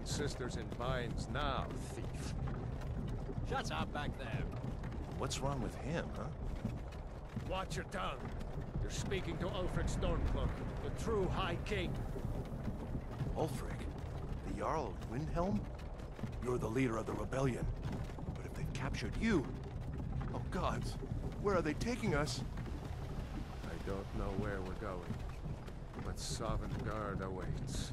and sisters in binds now, thief. Shut up back there. What's wrong with him, huh? Watch your tongue. You're speaking to Ulfric Stormcloak, the true High King. Ulfric? The Jarl of Windhelm? You're the leader of the rebellion. But if they've captured you... Oh gods, where are they taking us? I don't know where we're going, but Sovngarde awaits.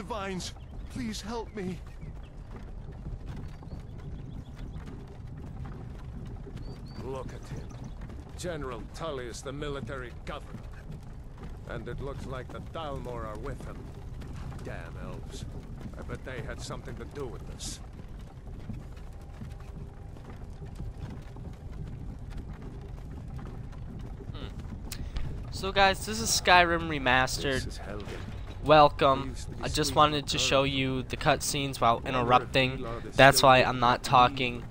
Divines, please help me. Look at him. General Tullius, the military governor. And it looks like the Thalmor are with him. Damn elves. I bet they had something to do with this. Hmm. So guys, this is Skyrim This Remastered. is Helgen. Welcome. I just wanted to show you the cutscenes while interrupting. That's why I'm not talking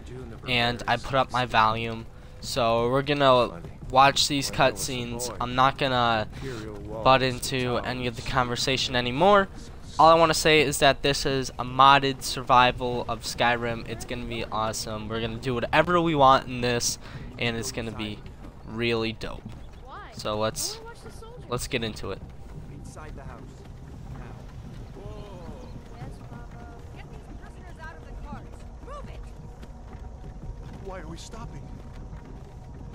and I put up my volume. So we're gonna watch these cutscenes. I'm not gonna butt into any of the conversation anymore. All I want to say is that this is a modded survival of Skyrim. It's gonna be awesome. We're gonna do whatever we want in this, and it's gonna be really dope. So let's let's get into it. Inside the house. Yes, Papa. Get these prisoners out of the carts. Move it! Why are we stopping?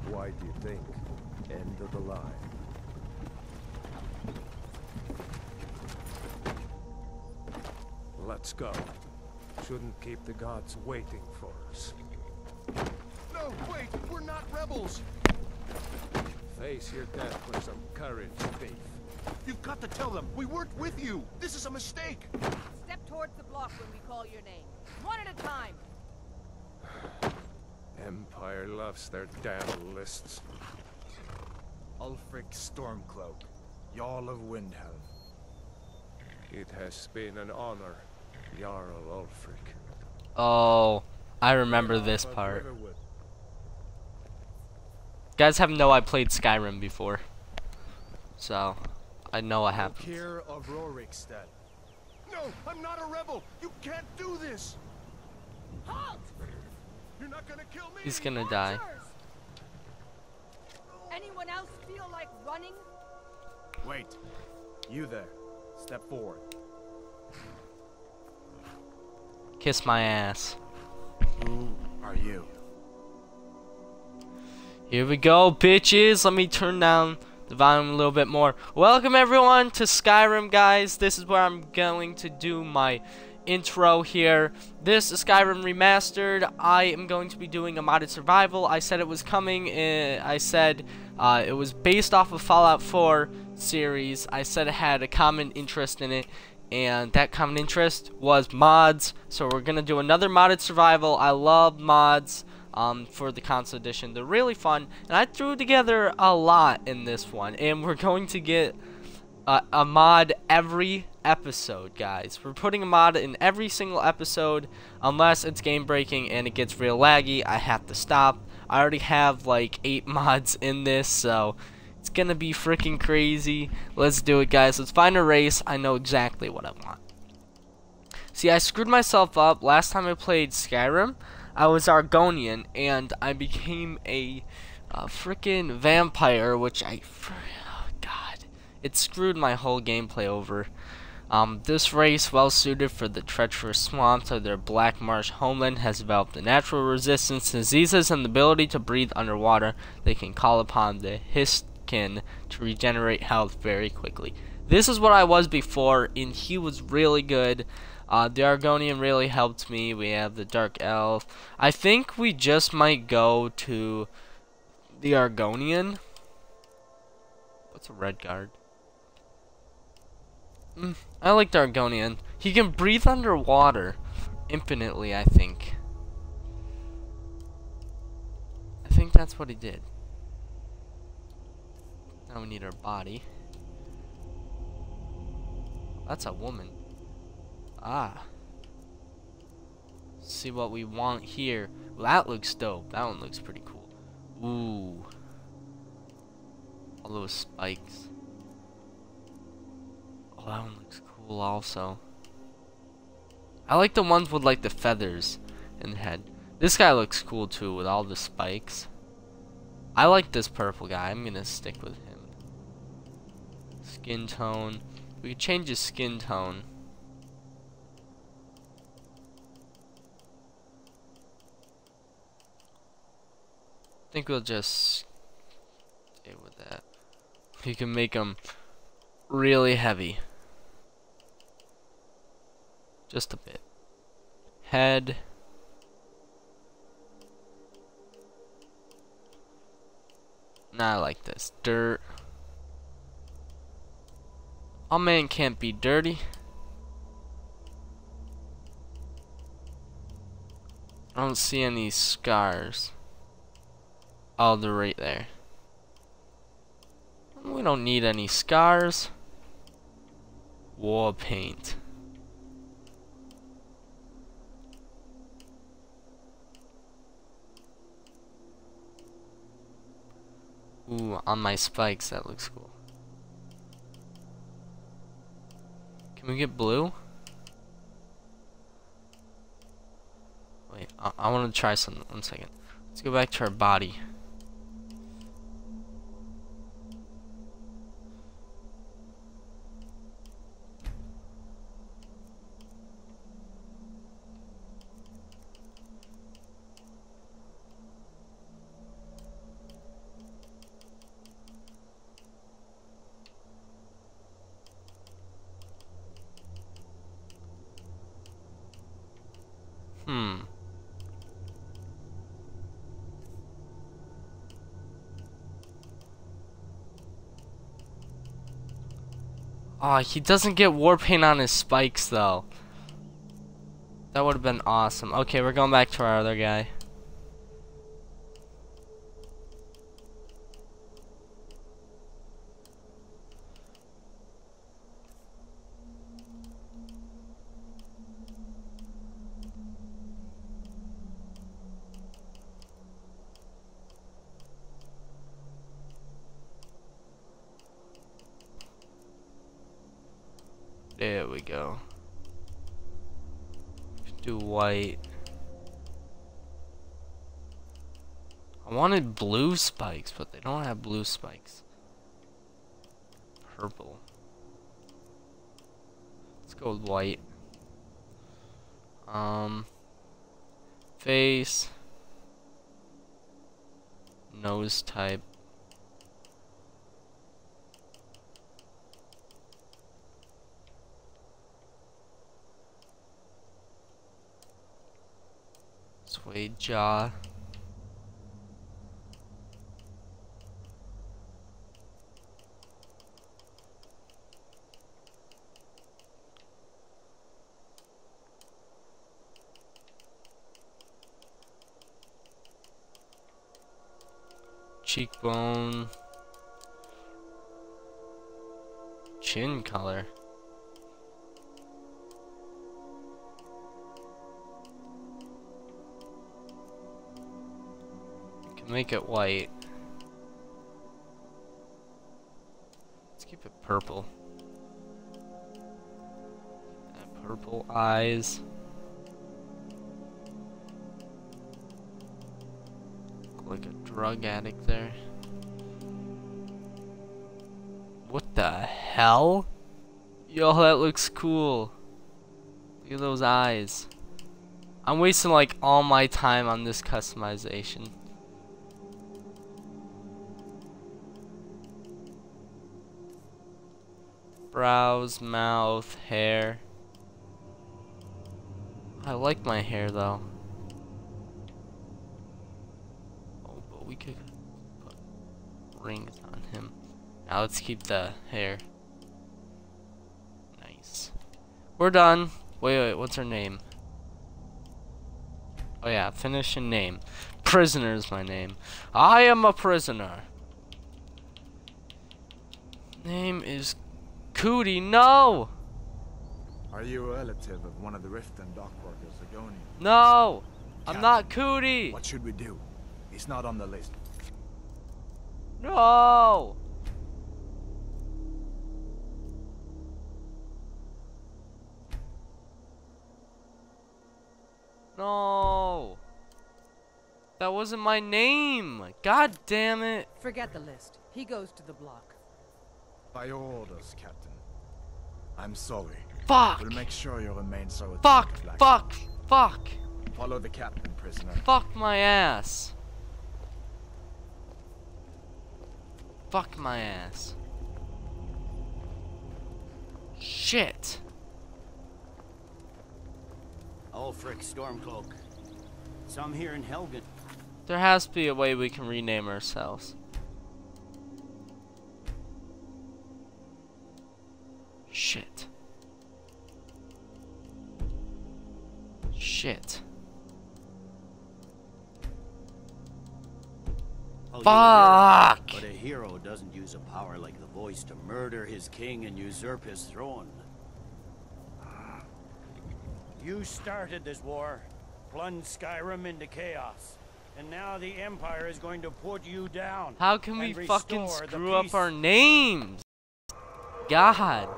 Why do you think? End of the line. Let's go. Shouldn't keep the gods waiting for us. No, wait, we're not rebels. Face your death with some courage, thief. You've got to tell them we weren't with you. This is a mistake. Step towards the block when we call your name. One at a time. Empire loves their damn lists. Ulfric Stormcloak, Jarl of Windhelm. It has been an honor, Jarl Ulfric. Oh, I remember this part. Riverwood. Guys have know I played Skyrim before. So, I know what happened. Care of Rorikstead. No, I'm not a rebel. You can't do this. Halt! You're not gonna kill me. He's gonna die. Anyone else feel like running? Wait. You there. Step forward. Kiss my ass. Who are you? Here we go, bitches. Let me turn down the volume a little bit more. Welcome everyone to Skyrim, guys. This is where I'm going to do my intro here. This is Skyrim Remastered. I am going to be doing a modded survival. I said it was coming. uh, I said uh, it was based off of Fallout 4 series. I said it had a common interest in it. And that common interest was mods. So we're going to do another modded survival. I love mods um, for the console edition. They're really fun, and I threw together a lot in this one, and we're going to get a, a mod every episode, guys. We're putting a mod in every single episode, unless it's game breaking and it gets real laggy. I have to stop. I already have like eight mods in this, so It's gonna be freaking crazy. Let's do it, guys. Let's find a race. I know exactly what I want. See, I screwed myself up last time I played Skyrim. I was Argonian, and I became a uh, freaking vampire, which I, oh god, it screwed my whole gameplay over. Um, this race, well suited for the treacherous swamps of their black marsh homeland, has developed a natural resistance to diseases and the ability to breathe underwater. They can call upon the Histskin to regenerate health very quickly. This is what I was before, and he was really good. Uh, the Argonian really helped me. We have the Dark Elf. I think we just might go to the Argonian. What's a Redguard? Mm, I like Dargonian. He can breathe underwater infinitely, I think. I think that's what he did. Now we need our body. That's a woman. Ah. See what we want here. Well, that looks dope. That one looks pretty cool. Ooh. All those spikes. Oh, that one looks cool also. I like the ones with like the feathers in the head. This guy looks cool too with all the spikes. I like this purple guy. I'm gonna stick with him. Skin tone. We could change his skin tone. I think we'll just stay with that. You can make them really heavy. Just a bit. Head. I like this. Dirt. A man can't be dirty. I don't see any scars. Oh, they're right there. We don't need any scars. War paint. Ooh, on my spikes, that looks cool. Can we get blue? Wait, I, I want to try something. One second. Let's go back to our body. Hmm. Ah, oh, he doesn't get war paint on his spikes though. That would have been awesome. Okay, we're going back to our other guy. There we go. Do white. I wanted blue spikes, but they don't have blue spikes. Purple. Let's go with white. Um, face. Nose type. Suede jaw. Cheekbone. Chin color. Can make it white. Let's keep it purple. That purple eyes. Drug addict there. What the hell? Yo, that looks cool. Look at those eyes. I'm wasting like all my time on this customization. Brows, mouth, hair. I like my hair though. Oh, but we could put rings on him. Now let's keep the hair. Nice. We're done. Wait, wait, what's her name? Oh yeah, finish and name. Prisoner is my name. I am a prisoner. Name is Cootie. No! Are you a relative of one of the Riften dock workers, Agoni? No! I'm not Cootie! What should we do? He's not on the list. No! No! That wasn't my name! God damn it! Forget the list. He goes to the block. By your orders, Captain. I'm sorry. Fuck! We'll make sure you remain so at the Fuck! Black Fuck! Lodge. Fuck! Follow the captain, prisoner. Fuck my ass! Fuck my ass. Shit! Ulfric Stormcloak. Some here in Helgen. There has to be a way we can rename ourselves. Shit. Shit. Fuck! But a hero doesn't use a power like the voice to murder his king and usurp his throne. You started this war, plunged Skyrim into chaos, and now the Empire is going to put you down. How can we fucking screw up our names? God.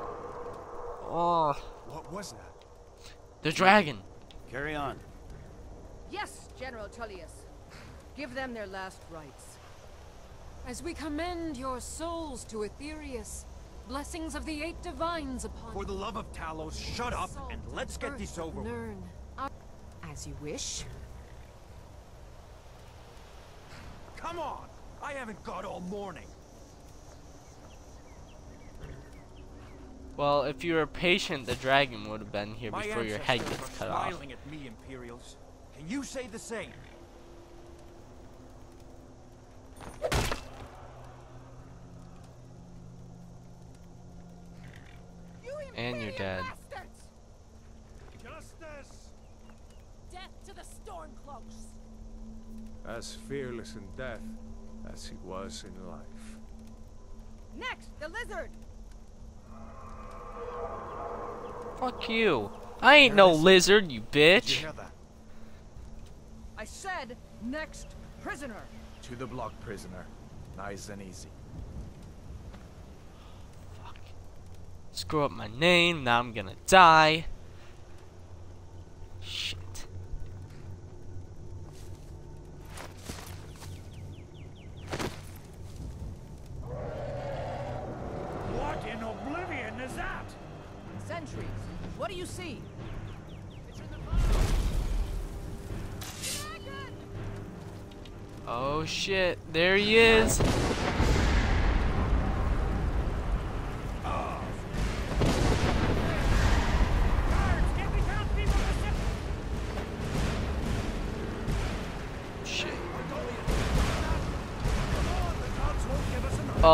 Oh, What was that? the dragon. Carry on. Yes, General Tullius. Give them their last rites. As we commend your souls to Aetherius, blessings of the eight divines upon For the love of Talos, shut up and let's get this of over with. As you wish. Come on! I haven't got all morning. Well, if you were patient, the dragon would have been here My before your head gets cut off. smiling at me, Imperials. Can you say the same? And you're dead. Justice! Death to the Stormcloaks! As fearless in death as he was in life. Next, the lizard. Fuck you. I ain't no lizard, you Did you bitch. I said next prisoner. To the block, prisoner. Nice and easy. Screw up my name, now I'm gonna die. Shit. What in oblivion is that? Sentries. What do you see? Oh shit, there he is.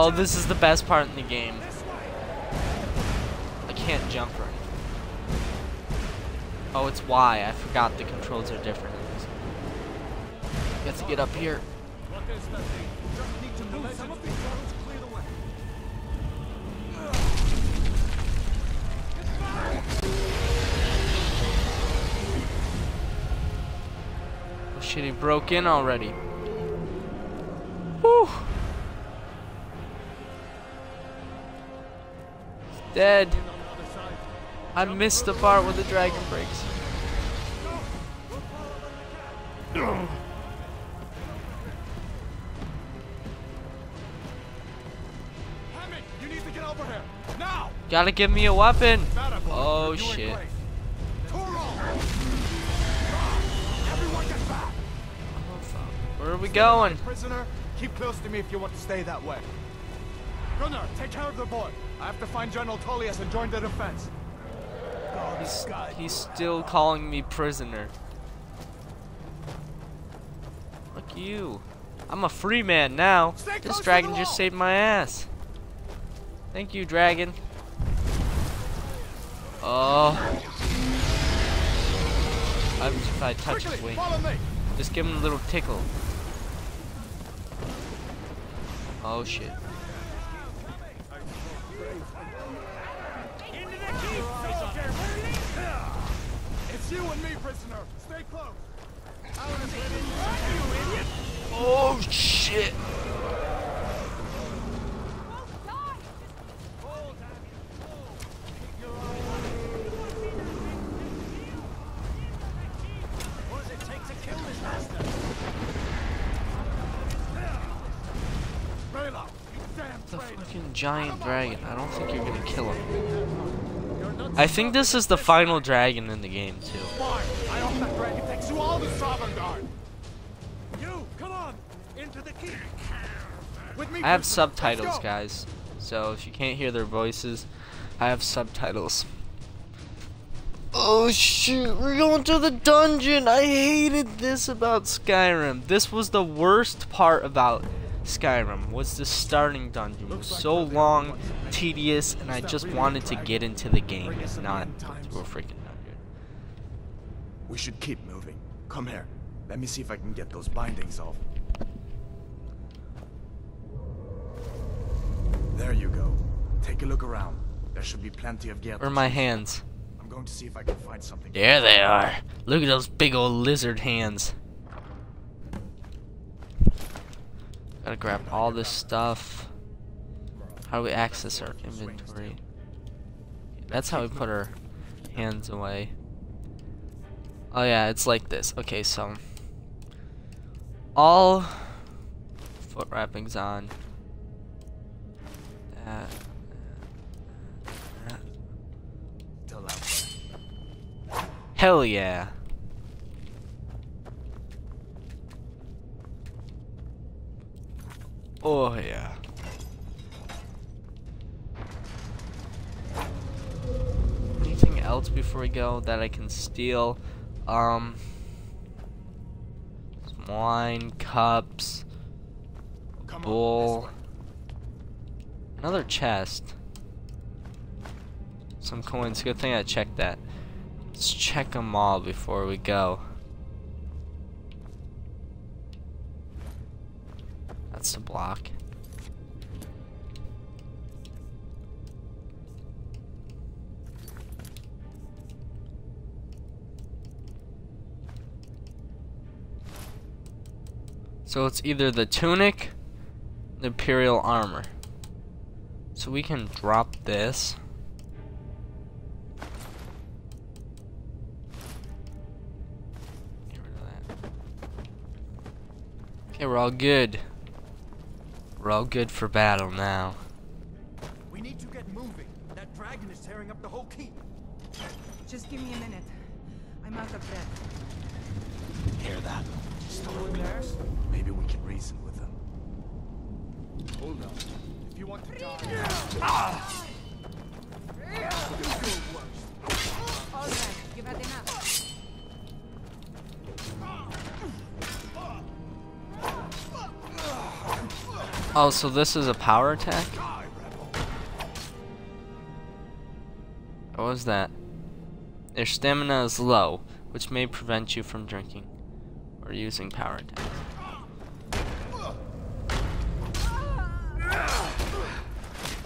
Oh, this is the best part in the game. I can't jump anything. Oh, it's Y. I forgot the controls are different. have to get up here. Oh shit, he broke in already. Whew. Dead. I missed the part where the dragon breaks. Gotta give me a weapon. Oh shit. Where are we going? Prisoner, keep close to me if you want to stay that way. Gunnar, take care of the boy. I have to find General Tullius and join the defense. Oh, he's, he's still calling me prisoner. Fuck you. I'm a free man now. Stay This dragon just saved my ass. Thank you, dragon. Oh. I'm if I touch his wing. Just give him a little tickle. Oh shit. Into the keep, soldier! It's you and me, prisoner. Stay close. Oh shit. What does it take to kill this master? You damn The fucking giant dragon. I don't think you're gonna kill him. I think this is the final dragon in the game too. I hope that dragon takes you all to Sovngarde. You, come on! Into the keep! With me, I have subtitles, guys. So if you can't hear their voices, I have subtitles. Oh shoot, we're going to the dungeon. I hated this about Skyrim. This was the worst part about Skyrim was the starting dungeon. It was so long, tedious, and I just wanted to get into the game, not to a freaking dungeon. We should keep moving. Come here. Let me see if I can get those bindings off. There you go. Take a look around. There should be plenty of gear. Or my hands? I'm going to see if I can find something. There they are. Look at those big old lizard hands. Gotta grab all this stuff. How do we access our inventory? That's how we put our hands away. Oh yeah, it's like this. Okay, so all foot wrappings on. That. Hell yeah. Oh yeah. Anything else before we go that I can steal? Um wine, cups, Come bowl, another chest. Some coins. Good thing I checked that. Let's check them all before we go. The block. So it's either the tunic, the imperial armor. So we can drop this. Okay, we're all good. We're all good for battle now. We need to get moving. That dragon is tearing up the whole keep. Just give me a minute. I'm out of breath. Hear that? Stolen glares? Maybe we can reason with them. Hold on. If you want to die, Ah! All right, you've had enough. Oh, so this is a power attack? What was that? Your stamina is low, which may prevent you from drinking or using power attacks.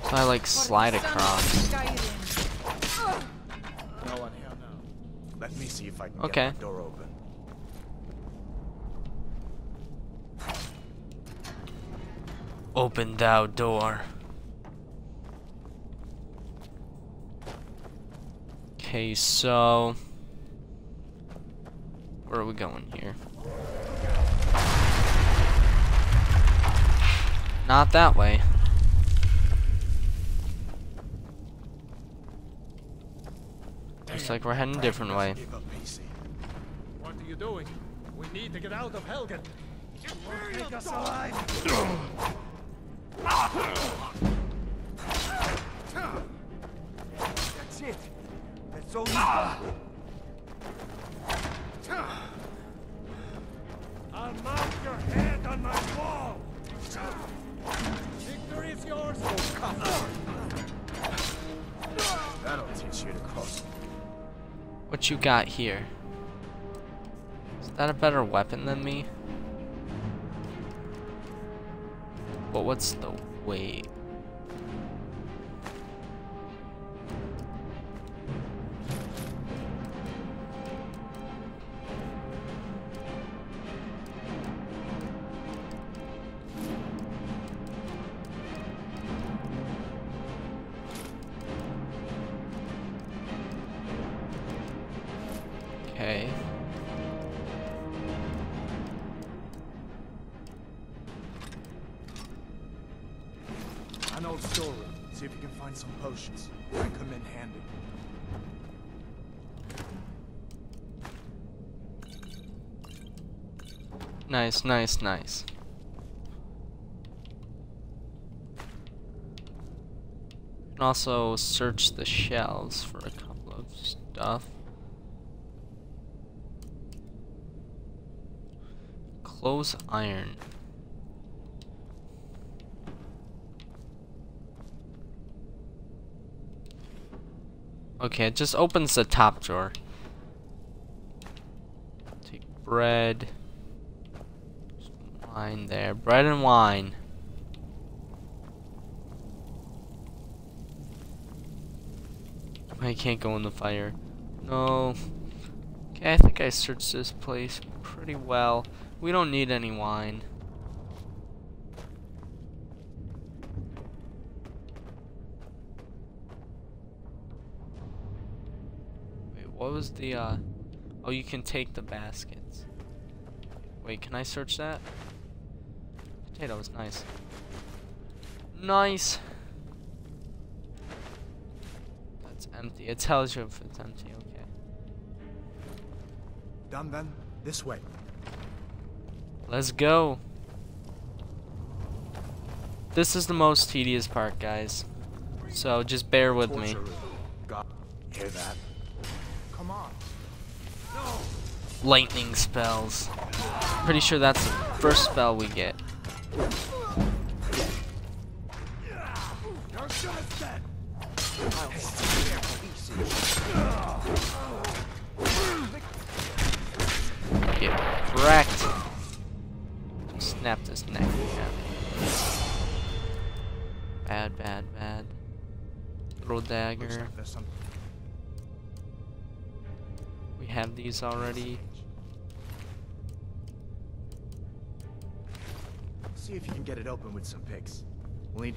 So I like slide across. No one here now. Let me see if I can Okay. get the door open. Open thou door. Okay, so where are we going here? Not that way. Looks like we're heading a different way. What are you doing? We need to get out of Helgen. Take us alive! That's it. That's all. I'll mount your head on my wall. Victory is yours. That'll teach you to cross. What you got here? Is that a better weapon than me? But what's the weight? Nice, nice. Can also search the shelves for a couple of stuff. Close iron. Okay, it just opens the top drawer. Take bread. Wine there. Bread and wine. I can't go in the fire. No. Okay, I think I searched this place pretty well. We don't need any wine. Wait, what was the, uh... Oh, you can take the baskets. Wait, can I search that? Potatoes, nice. Nice! That's empty. It tells you if it's empty, okay. Done then? This way. Let's go. This is the most tedious part, guys. So just bear with me. Torture room. Got hear that? Come on. Lightning spells. Pretty sure that's the first spell we get. Get wrecked. Snapped his neck. Bad, bad, bad. Little dagger. like We have these already. See if you can get it open with some picks. We'll need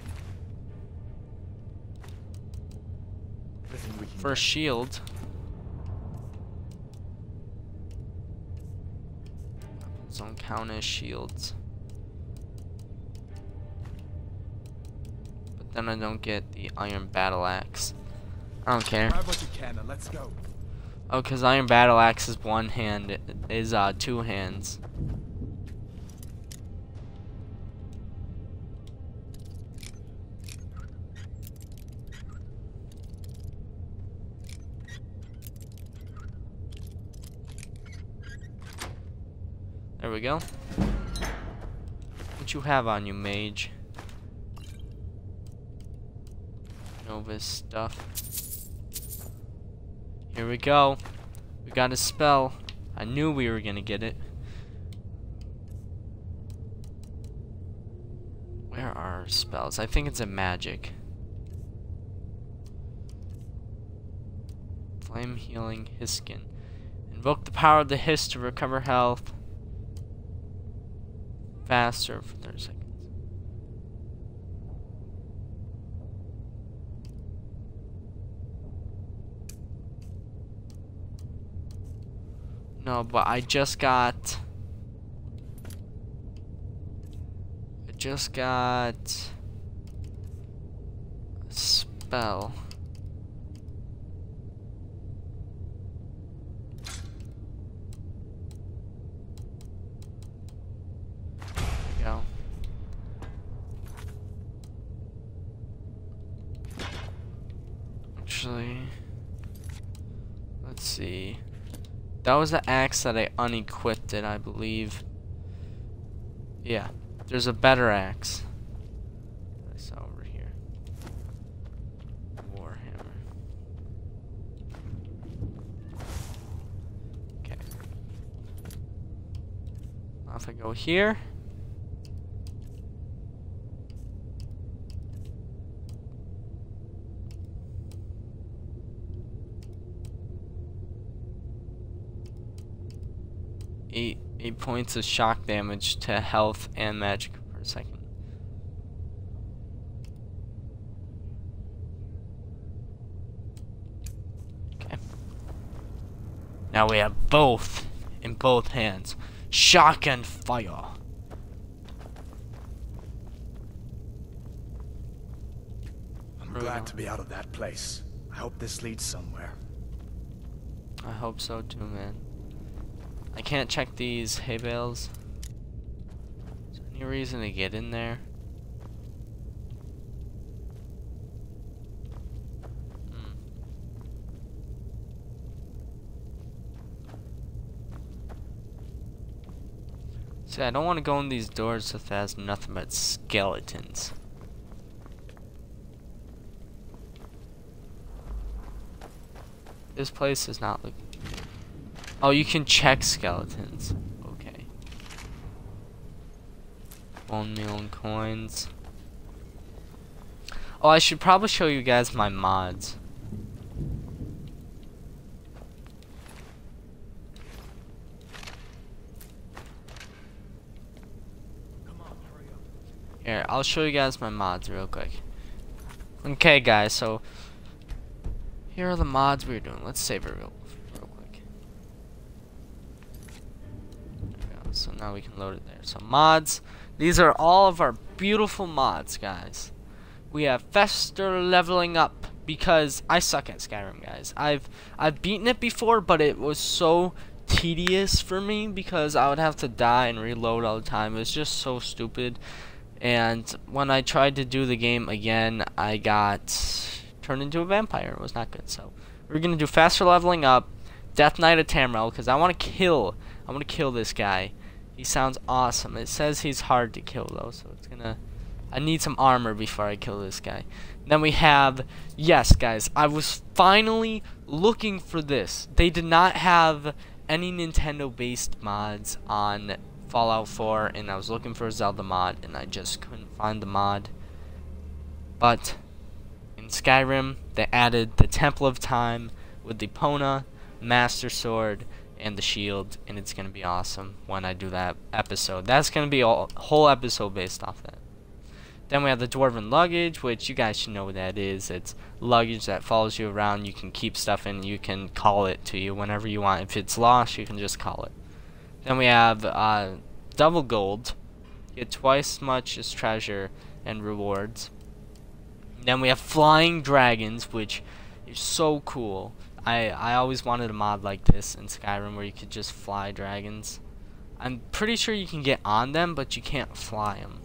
we For a shield. Don't count as shields. But then I don't get the iron battle axe. I don't care. Grab what you can and let's go. Oh, cause iron battle axe is one hand, is uh two hands. There we go. What you have on you, mage? Novice stuff. Here we go. We got a spell. I knew we were gonna get it. Where are spells? I think it's a magic. Flame healing Histskin. Invoke the power of the Hist to recover health faster for 30 seconds. No, but I just got... I just got... A spell. Actually, let's see. That was the axe that I unequipped it, I believe. Yeah, there's a better axe. I saw over here. Warhammer. Okay. I go here. eight eight points of shock damage to health and magic per second. Okay. Now we have both in both hands. Shock and fire. I'm glad to be out of that place. I hope this leads somewhere. I hope so too, man. I can't check these hay bales. Is there any reason to get in there? Hmm. See, I don't want to go in these doors if it has nothing but skeletons. This place is not looking Oh, you can check skeletons. Okay. One million coins. Oh, I should probably show you guys my mods. Here, I'll show you guys my mods real quick. Okay, guys, so here are the mods we're doing. Let's save it real so now we can load it there. So mods, these are all of our beautiful mods, guys. We have Faster leveling up because I suck at Skyrim, guys. I've I've beaten it before, but it was so tedious for me because I would have to die and reload all the time. It was just so stupid. And when I tried to do the game again, I got turned into a vampire. It was not good. So we're gonna do faster leveling up, Death Knight of Tamriel, because I want to kill. I want to kill this guy. He sounds awesome. It says he's hard to kill though, so it's gonna... I need some armor before I kill this guy. Then we have... Yes, guys, I was finally looking for this. They did not have any Nintendo-based mods on Fallout 4, and I was looking for a Zelda mod, and I just couldn't find the mod. But in Skyrim, they added the Temple of Time with the Pona, Master Sword, and the shield, and it's gonna be awesome when I do that episode. That's gonna be a whole episode based off that. Then we have the Dwarven Luggage, which you guys should know what that is. It's luggage that follows you around. You can keep stuff in. You can call it to you whenever you want. If it's lost, you can just call it. Then we have uh, Double Gold. You get twice as much as treasure and rewards. Then we have Flying Dragons, which is so cool. I, I always wanted a mod like this in Skyrim where you could just fly dragons. I'm pretty sure you can get on them, but you can't fly them.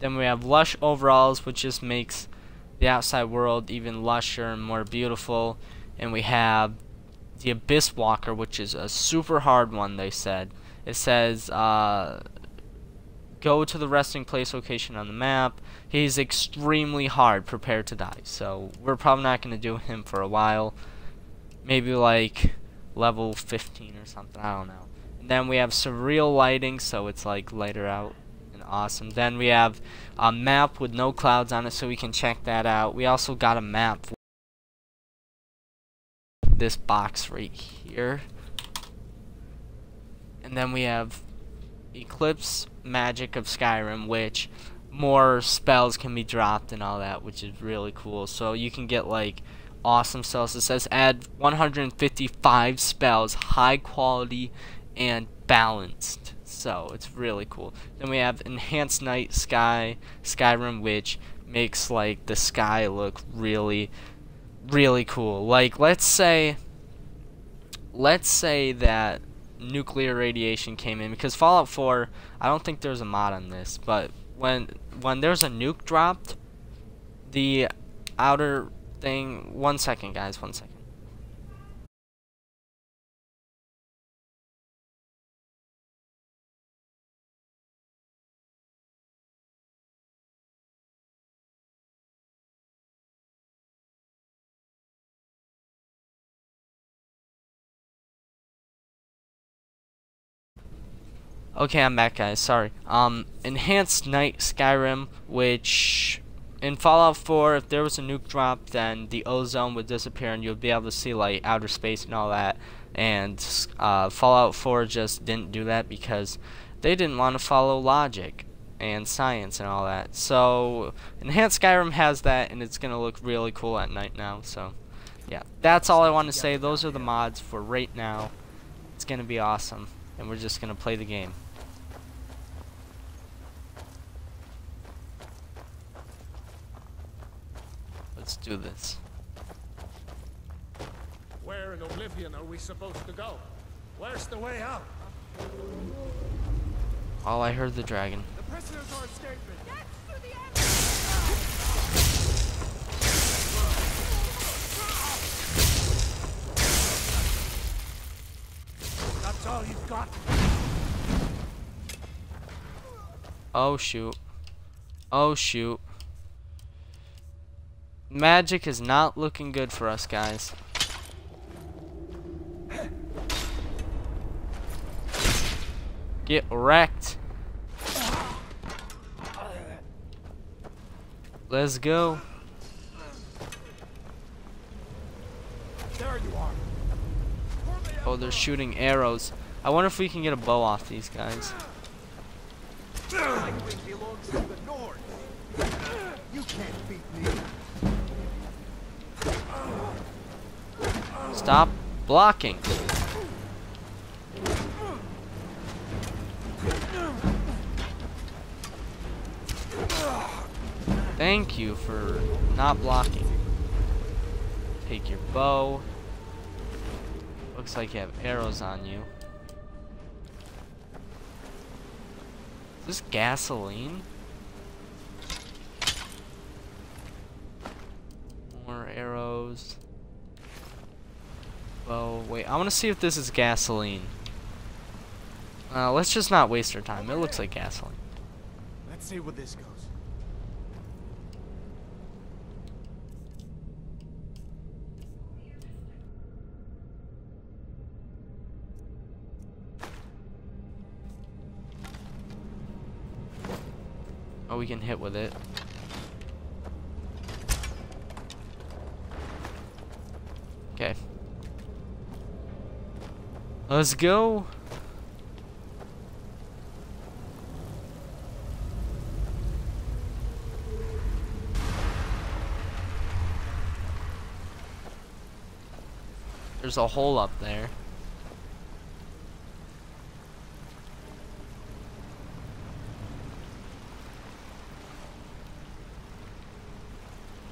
Then we have Lush Overalls, which just makes the outside world even lusher and more beautiful. And we have the Abyss Walker, which is a super hard one, they said. It says, uh, go to the resting place location on the map. He's extremely hard, prepare to die. So we're probably not going to do him for a while maybe like level 15 or something, I don't know. And then we have surreal lighting, so it's like lighter out and awesome. Then we have a map with no clouds on it, so we can check that out. We also got a map. This box right here. And then we have Apocalypse Magic of Skyrim, which more spells can be dropped and all that, which is really cool. So you can get like awesome spells. It says add 155 spells, high quality and balanced. So it's really cool. Then we have enhanced night sky Skyrim, which makes like the sky look really, really cool. Like let's say, let's say that nuclear radiation came in because Fallout 4. I don't think there's a mod on this, but when when there's a nuke dropped, the outer thing. One second, guys. One second. Okay, I'm back, guys. Sorry. Um, enhanced night Skyrim, which in Fallout 4, if there was a nuke drop, then the ozone would disappear, and you'd be able to see like outer space and all that. And uh, Fallout 4 just didn't do that because they didn't want to follow logic and science and all that. So enhanced Skyrim has that, and it's gonna look really cool at night now. So yeah, that's all I want to say. Those are the mods for right now. It's gonna be awesome, and we're just gonna play the game. Let's do this. Where in Oblivion are we supposed to go? Where's the way out? Oh, I heard the dragon. The prisoners are escaping. That's all you've got? Oh shoot. Oh shoot. Magic is not looking good for us, guys. Get wrecked. Let's go. There you are. Oh, they're shooting arrows. I wonder if we can get a bow off these guys. You can't beat me. Stop blocking. Thank you for not blocking. Take your bow. Looks like you have arrows on you. Is this gasoline? More arrows. Well, wait. I want to see if this is gasoline. Uh, let's just not waste our time. It looks like gasoline. Let's see where this goes. Oh, we can hit with it. Okay. Let's go. There's a hole up there.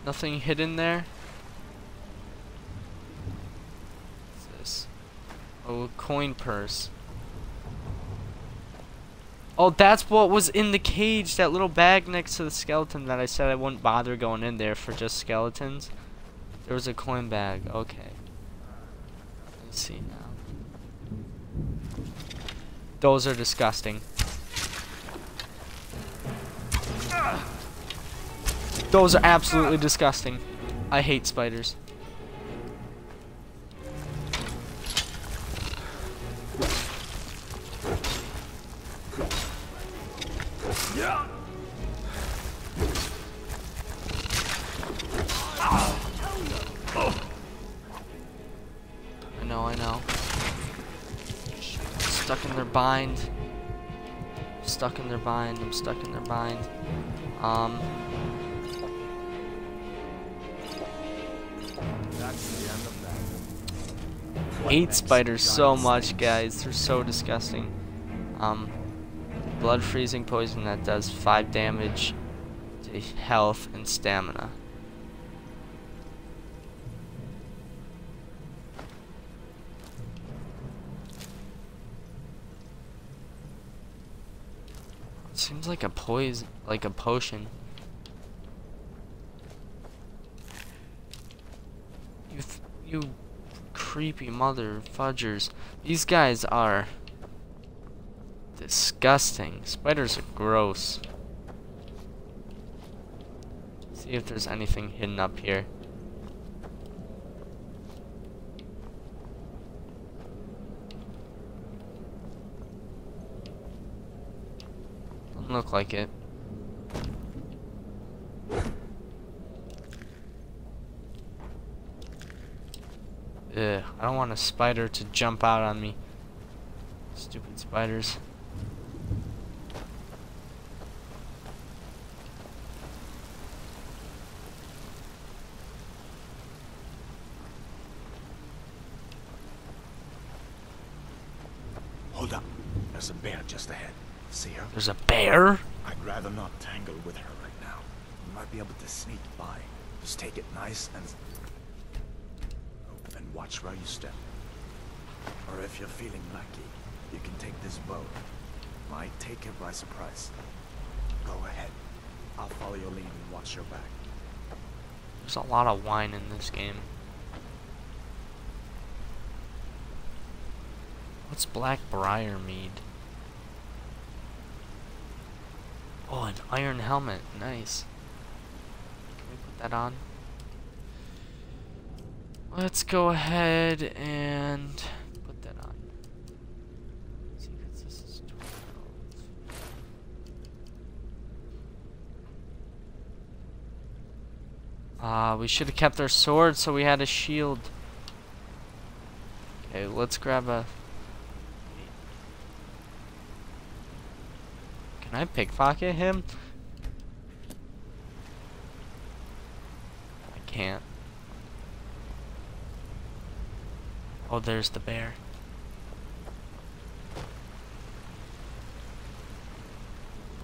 Nothing hidden there? What's this? Coin purse. Oh, that's what was in the cage, that little bag next to the skeleton that I said I wouldn't bother going in there for just skeletons. There was a coin bag, okay. Let's see now. Those are disgusting. Those are absolutely disgusting. I hate spiders. stuck in their bind. I'm stuck in their bind. Um. Hate spiders so much, guys. They're so disgusting. Um, blood freezing poison that does 5 damage to health and stamina. Like a poison, like a potion. You, you creepy mother fudgers. These guys are disgusting. Spiders are gross. See if there's anything hidden up here. Doesn't look like it. Ugh, I don't want a spider to jump out on me. Stupid spiders. Hold up. There's a bear just ahead. See her? There's a bear? I'd rather not tangle with her right now. You might be able to sneak by. Just take it nice and... And watch where you step. Or if you're feeling lucky, you can take this boat. Might take her by surprise. Go ahead. I'll follow your lead and watch your back. There's a lot of wine in this game. What's Black Briar Mead? Oh, an iron helmet. Nice. That on? Let's go ahead and put that on. See if this is 12. Ah, uh, we should have kept our sword so we had a shield. Okay, let's grab a Can I pickpocket him? I can't. Oh, there's the bear.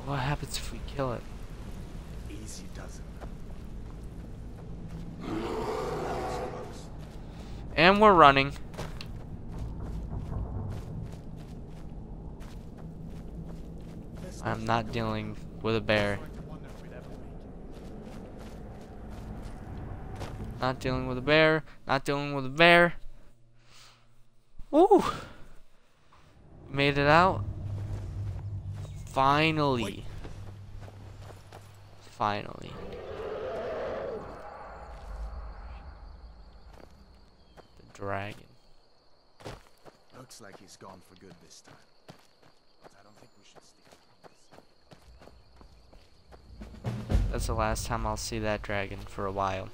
What happens if we kill it? Easy does it. And we're running. I'm not dealing with a bear. Not dealing with a bear. Not dealing with a bear. Ooh. Made it out. Finally. Finally. The dragon. Looks like he's gone for good this time. But I don't think we should steal. That's the last time I'll see that dragon for a while.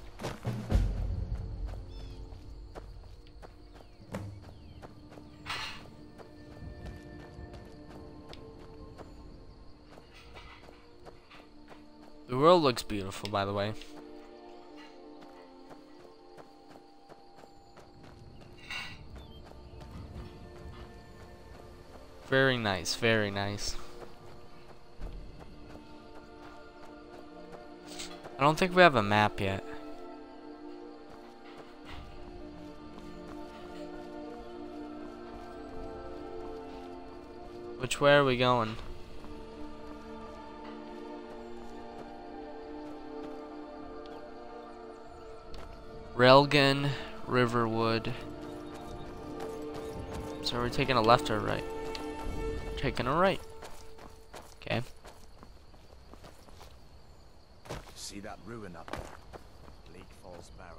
The world looks beautiful, by the way. Very nice, very nice. I don't think we have a map yet. Which way are we going? Helgen, Riverwood. So are we taking a left or a right? Taking a right. Okay. See that ruin up there? Bleak Falls Barrow.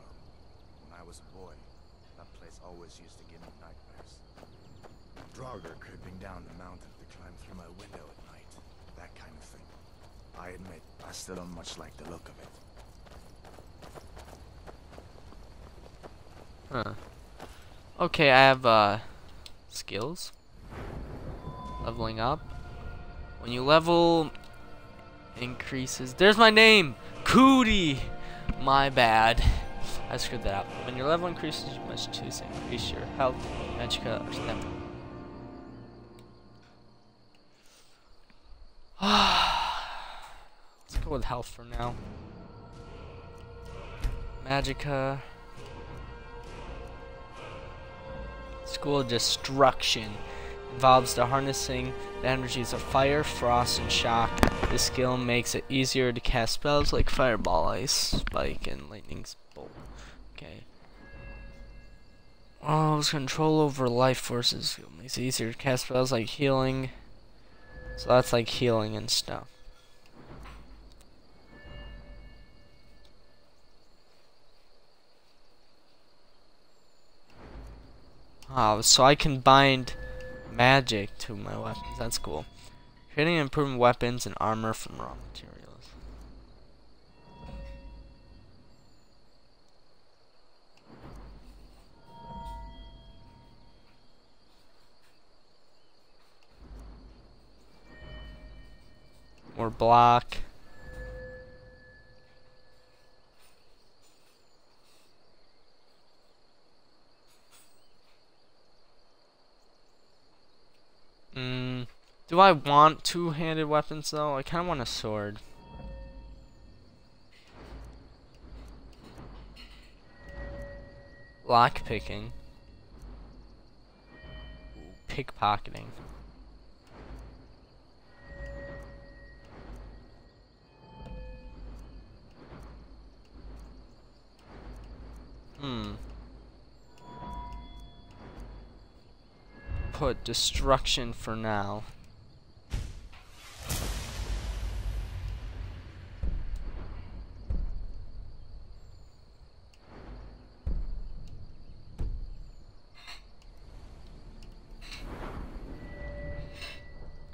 When I was a boy, that place always used to give me nightmares. Draugr creeping down the mountain to climb through my window at night. That kind of thing. I admit, I still don't much like the look of it. Huh. Okay, I have uh, skills. Leveling up. When you level increases. There's my name! Cootie! My bad. I screwed that up. When your level increases, you must choose to increase your health, magicka, or stamina. Let's go with health for now. Magicka. School of Destruction involves the harnessing the energies of fire, frost, and shock. This skill makes it easier to cast spells like Fireball, Ice, Spike, and Lightning Bolt. Okay. Oh, control over life forces It makes it easier to cast spells like healing. So that's like healing and stuff. Oh, so I can bind magic to my weapons. That's cool. Creating and improving weapons and armor from raw materials. More block. Mm, do I want two-handed weapons though? I kind of want a sword. Lock picking. Pickpocketing. Hmm. Put destruction for now.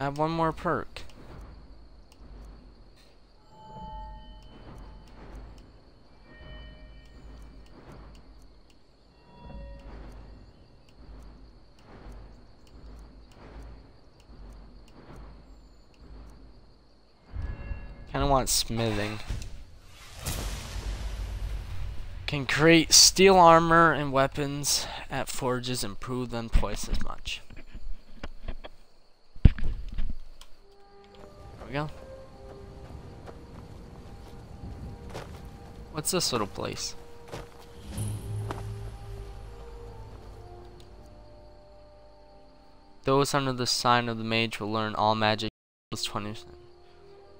I have one more perk. Kinda want smithing. Can create steel armor and weapons at forges, improve them twice as much. There we go. What's this little place? Those under the sign of the mage will learn all magic 20%.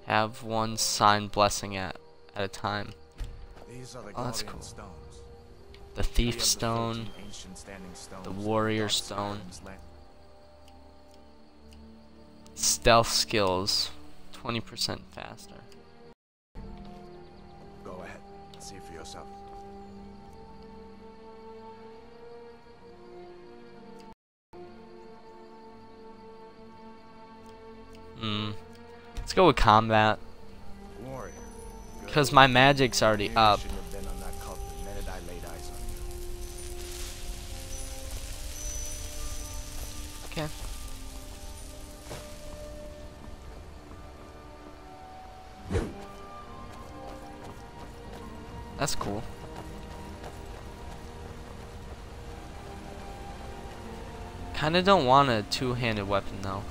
Have one sign blessing at at a time. These are the Oh, that's cool. stones. The thief the stone, 13 ancient standing stones the that warrior stone. Stealth skills, 20% faster. Go ahead. See for yourself. Hmm. Let's go with combat. Warrior. Because my magic's already up. Kinda don't want a two-handed weapon though.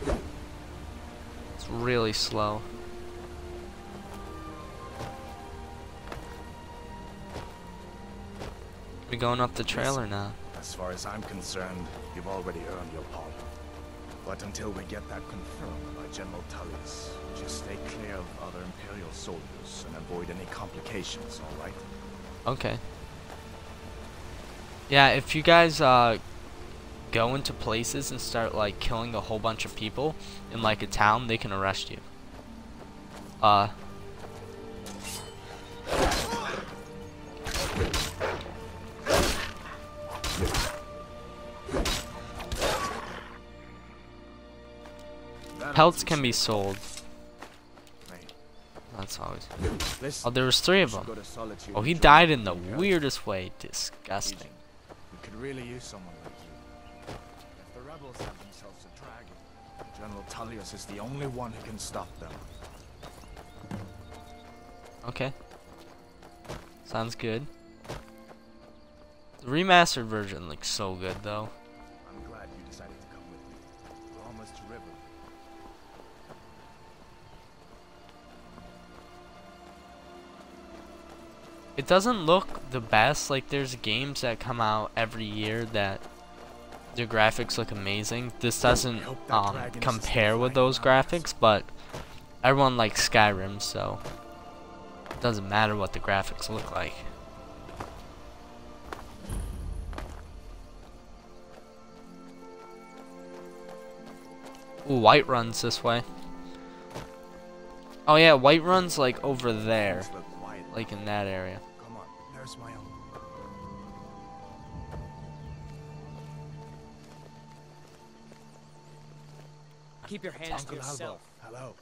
It's really slow. We're going up the trailer now. As far as I'm concerned, you've already earned your pardon. But until we get that confirmed by General Tullius, just stay clear of other Imperial soldiers and avoid any complications, alright? Okay. Yeah, if you guys uh go into places and start like killing a whole bunch of people in like a town, they can arrest you. Uh Pelts can be sold. That's always. Oh, there was three of them. Oh, he died in the weirdest way. Disgusting. Could really use someone rebels have themselves a dragon, General Tullius is the only one who can stop them. Okay. Sounds good. The remastered version looks so good though. I'm glad you decided to come with me. We're almost to River. It doesn't look the best. Like there's games that come out every year that the graphics look amazing. This doesn't um, compare with those graphics, but everyone likes Skyrim, so it doesn't matter what the graphics look like. Ooh, Whiterun's this way. Oh yeah, Whiterun's like over there. Things look quiet. Like in that area. Keep your hands to Uncle Alvor. yourself. Hello.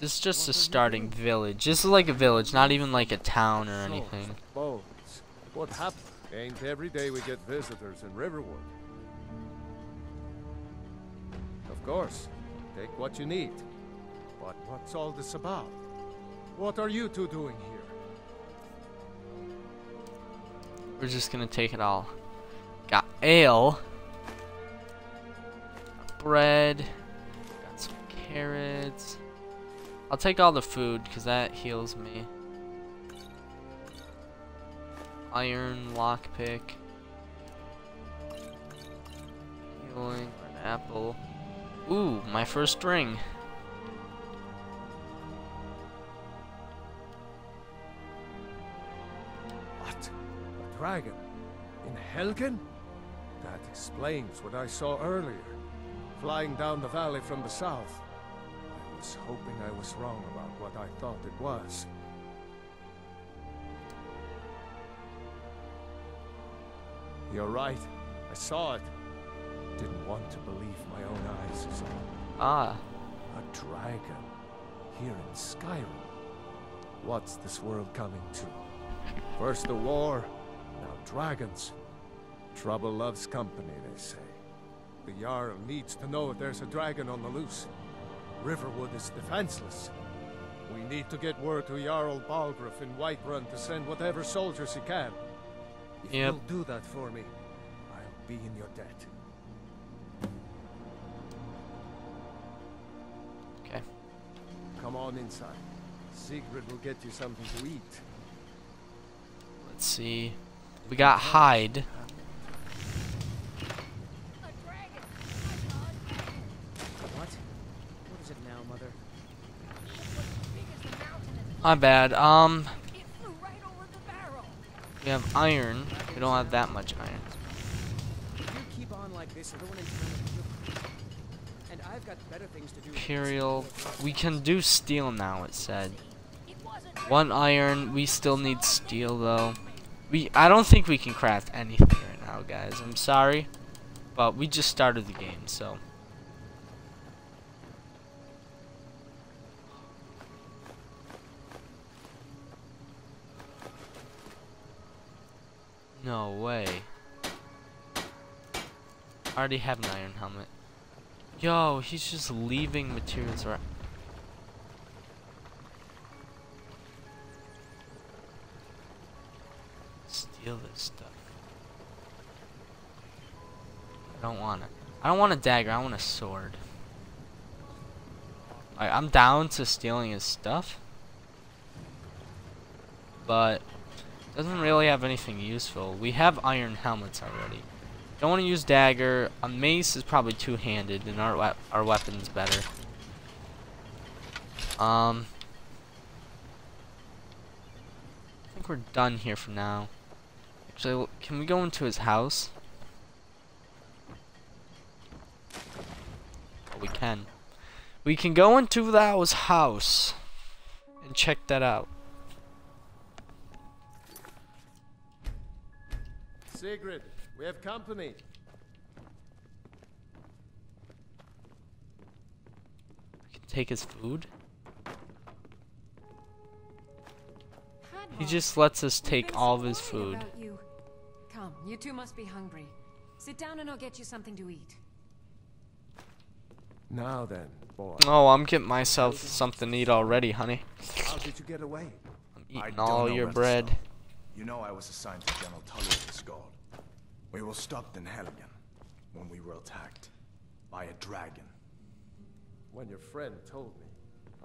This is just a starting village. This is like a village, not even like a town or anything. Bones. What happened? Ain't every day we get visitors in Riverwood. Of course. Take what you need. But what's all this about? What are you two doing here? We're just gonna take it all. Got ale. Bread. Got some carrots. I'll take all the food because that heals me. Iron lockpick. Healing. An apple. Ooh, my first ring. What? A dragon? In Helgen? That explains what I saw earlier. Flying down the valley from the south. I was hoping I was wrong about what I thought it was. You're right. I saw it. Didn't want to believe my own eyes, so... Ah, A dragon. Here in Skyrim. What's this world coming to? First the war, now dragons. Trouble loves company, they say. The Jarl needs to know if there's a dragon on the loose. Riverwood is defenseless. We need to get word to Jarl Balgruuf in Whiterun to send whatever soldiers he can. If Yep. you'll do that for me, I'll be in your debt. okay. Come on inside. Sigrid will get you something to eat. Let's see. We got hide. What? What is it now, Mother? My bad. Um, we have iron. We don't have that much iron. If you keep on like this, everyone in town will feel And I've got better things to do. than Imperial. We can do steel now. It said. One iron. We still need steel though. We. I don't think we can craft anything right now, guys. I'm sorry, but we just started the game, so. No way. I already have an iron helmet. Yo, he's just leaving materials around. Steal this stuff. I don't want it. I don't want a dagger. I want a sword. I'm down to stealing his stuff, but doesn't really have anything useful. We have iron helmets already. Don't want to use dagger. A mace is probably two-handed, and our we our weapon's better. Um, I think we're done here for now. Actually, can we go into his house? Oh, we can. We can go into Thou's house and check that out. Sigrid, we have company. We can take his food. He just lets us take been all of his food. you. Come, you two must be hungry. Sit down and I'll get you something to eat. Now then, boy. Oh, I'm getting myself something to eat already, honey. How did you get away? I'm eating all your bread. You know I was assigned to General Tullius' guard. We were stopped in Helgen when we were attacked by a dragon. When your friend told me,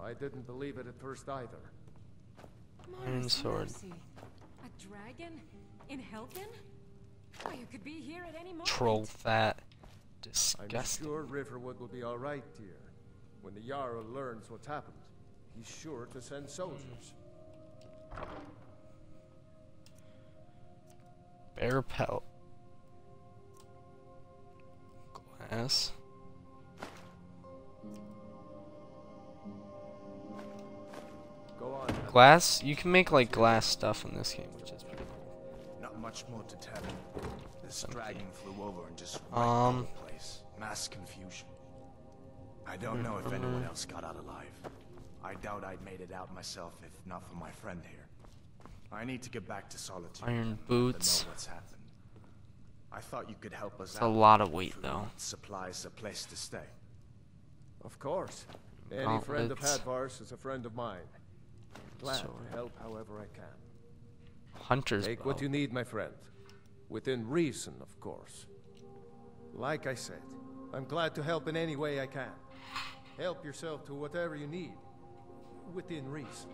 I didn't believe it at first either. Iron Mars sword. A dragon? In Helgen? Oh, you could be here at any moment. Troll fat. I'm sure Riverwood will be all right, dear. When the Jarl learns what's happened, he's sure to send soldiers. Bear pelt. On. Glass? You can make like glass stuff in this game, which is pretty cool. Not much more to tell. This dragon flew over and just Um. place. Mass confusion. I don't know if anyone else got out alive. I doubt I'd made it out myself if not for my friend here. I need to get back to Solitude. Iron boots. know what's happened. I thought you could help us It's a lot of weight Food, though. Supplies, a place to stay. Of course. Any friend of Hadvar's is a friend of mine. Glad Sword. to help however I can. Hunter's Take bow. what you need, my friend. Within reason, of course. Like I said, I'm glad to help in any way I can. Help yourself to whatever you need. Within reason.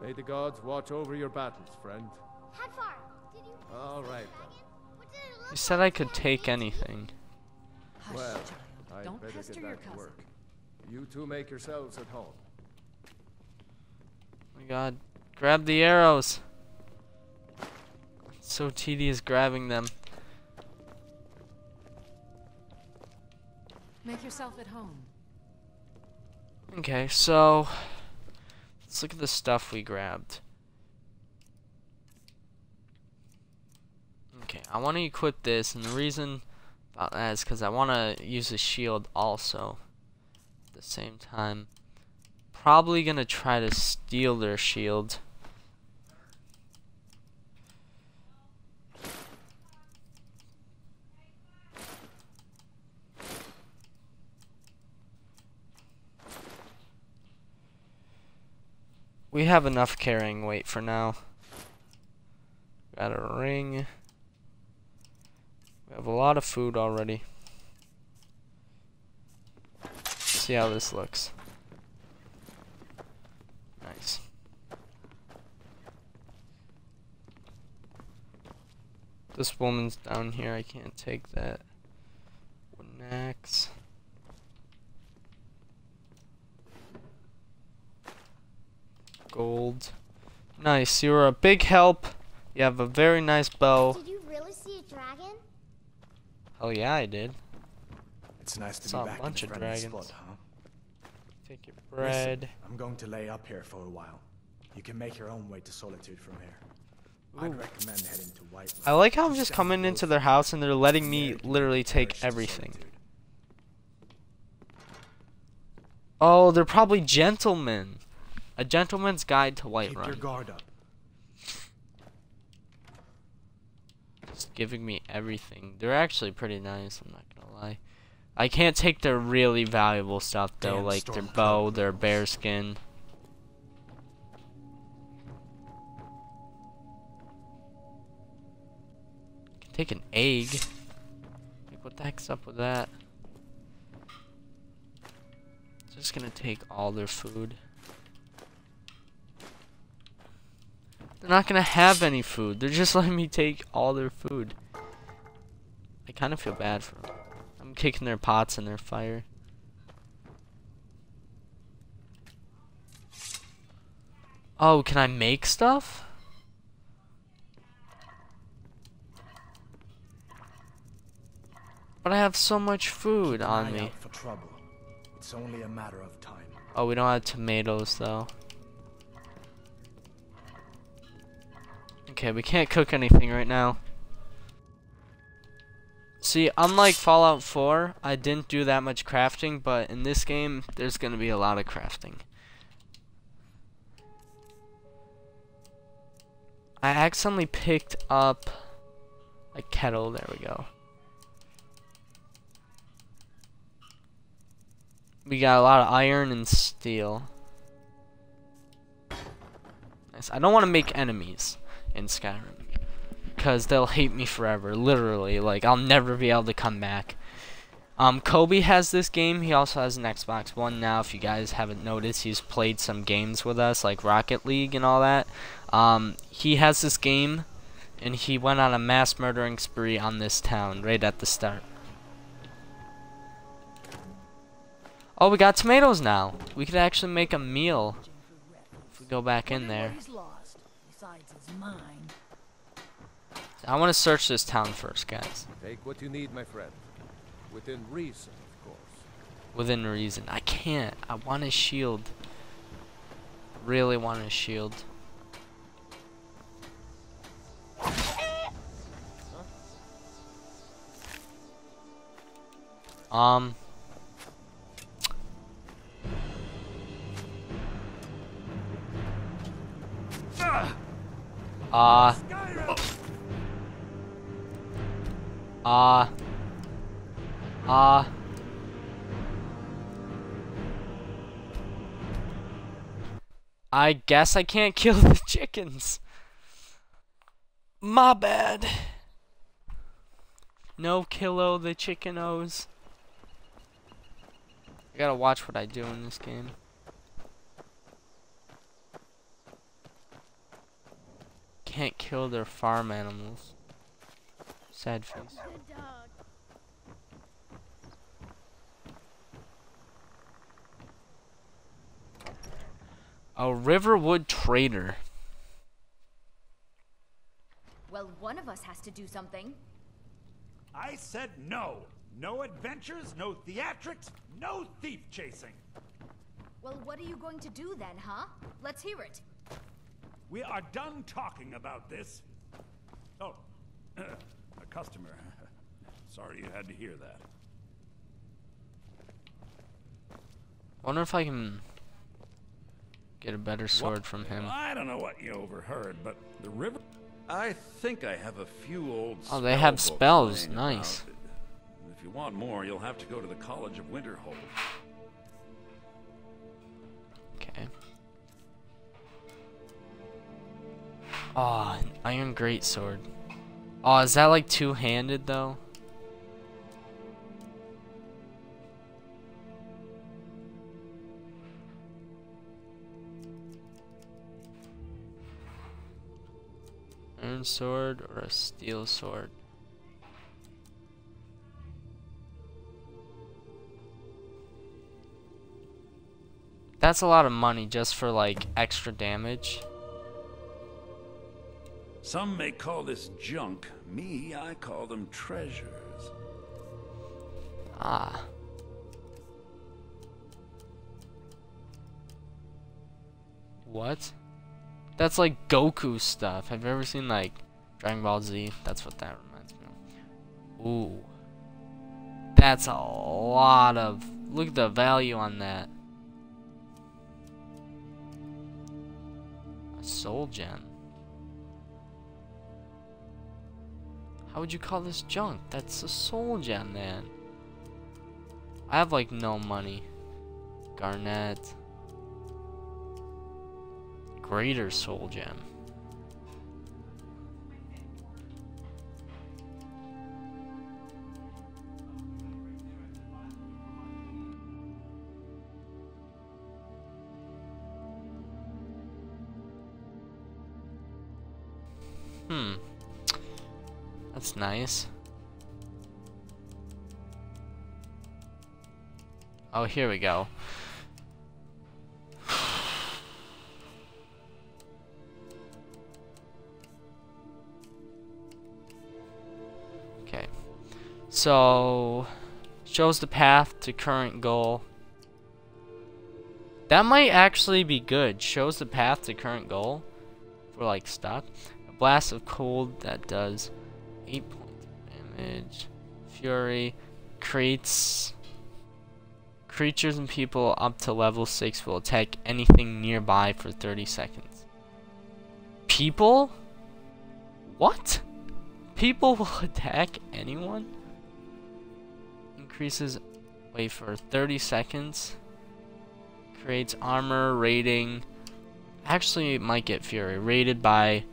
May the gods watch over your battles, friend. Hadvar, did you All right, then. What did it look You said? I could take anything. Hush, Well, child. I'd Don't better get your back to cousin. work. You two make yourselves at home. Oh my god. Grab the arrows. It's so tedious grabbing them. Make yourself at home. Okay, so let's look at the stuff we grabbed. Okay, I want to equip this, and the reason about that is because I want to use a shield also at the same time. Probably gonna try to steal their shield. We have enough carrying weight for now. Got a ring. We have a lot of food already. See how this looks. Nice. This woman's down here. I can't take that. Wooden axe. Gold. Nice. You're a big help. You have a very nice bow. Did you really see a dragon? Oh yeah, I did. It's nice to Saw a be back bunch in of dragons. spot, huh? Take your Listen, bread. I'm going to lay up here for a while. You can make your own way to Solitude from here. I'd recommend heading to White I like how I'm just coming into their house and they're letting me literally take everything. Oh, they're probably gentlemen. A gentleman's guide to Keep Whiterun. your guard up. Just giving me everything. They're actually pretty nice, I'm not gonna lie. I can't take their really valuable stuff though, Damn like their bow, their bear skin. Can take an egg. Like what the heck's up with that? Just gonna take all their food. They're not gonna have any food. They're just letting me take all their food. I kind of feel bad for them. I'm kicking their pots in their fire. Oh, can I make stuff? But I have so much food on me. for trouble. It's only a matter of time. Oh, we don't have tomatoes though. Okay, we can't cook anything right now. See, unlike Fallout 4, I didn't do that much crafting, but in this game, there's gonna be a lot of crafting. I accidentally picked up a kettle, there we go. We got a lot of iron and steel. guys. I don't want to make enemies in Skyrim. Because they'll hate me forever, literally. Like, I'll never be able to come back. Um, Kobe has this game. He also has an Xbox One now. If you guys haven't noticed, he's played some games with us, like Rocket League and all that. Um, he has this game, and he went on a mass murdering spree on this town right at the start. Oh, we got tomatoes now. We could actually make a meal if we go back in there. I want to search this town first, guys. Take what you need, my friend. Within reason, of course. Within reason. I can't. I want a shield. Really want a shield. Um. Ah. Uh, Ah. Uh, Ah. Uh, I guess I can't kill the chickens. My bad. No killo the chickenos. I gotta watch what I do in this game. Can't kill their farm animals. Sad face. A Riverwood trader. Well, one of us has to do something. I said no. No adventures, no theatrics, no thief chasing. Well, what are you going to do then, huh? Let's hear it. We are done talking about this. Oh, a customer. Sorry you had to hear that. Wonder if I can get a better sword what? from him. I don't know what you overheard, but the river. I think I have a few old. Oh, they have spells. Nice. If you want more, you'll have to go to the College of Winterhold. Okay. Oh, an iron greatsword. Oh, is that like two-handed though? Iron sword or a steel sword? That's a lot of money just for like extra damage. Some may call this junk. Me, I call them treasures. Ah. What? That's like Goku stuff. Have you ever seen like Dragon Ball Z? That's what that reminds me of. Ooh. That's a lot of... Look at the value on that. A soul gem. How would you call this junk? That's a soul gem, man. I have like no money. Garnet. Greater soul gem. Hmm. That's nice. Oh, here we go. Okay. So, shows the path to current goal. That might actually be good. Shows the path to current goal for like stuff. A blast of cold that does 8 points of damage. Fury creates creatures and people up to level 6 will attack anything nearby for 30 seconds. People? What? People will attack anyone? Increases wait for 30 seconds. Creates armor rating. actually might get Fury. Rated by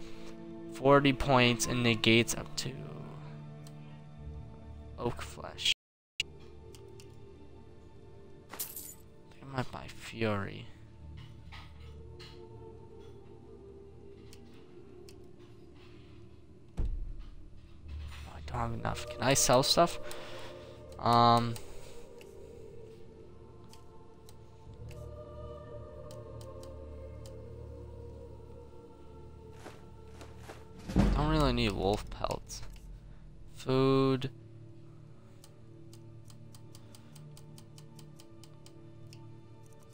40 points and negates up to Oak Flesh. I I might buy Fury. I don't have enough. Can I sell stuff? Um... Don't really need wolf pelts. Food.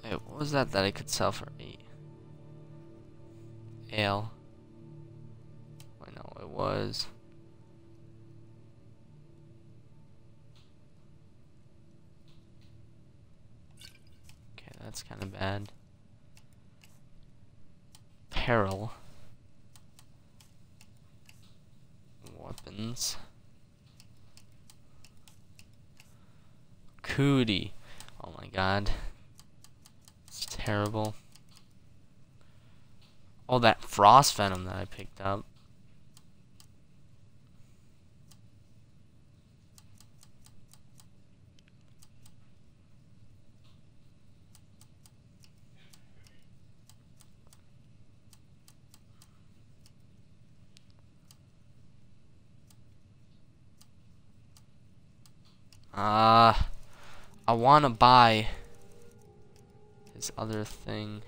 Wait, what was that that I could sell for eight? Ale. Wait, no, it was. Okay, that's kind of bad. Peril. Weapons. Cootie. Oh my god. Terrible. Oh, that frost venom that I picked up. Uh, I want to buy his other thing.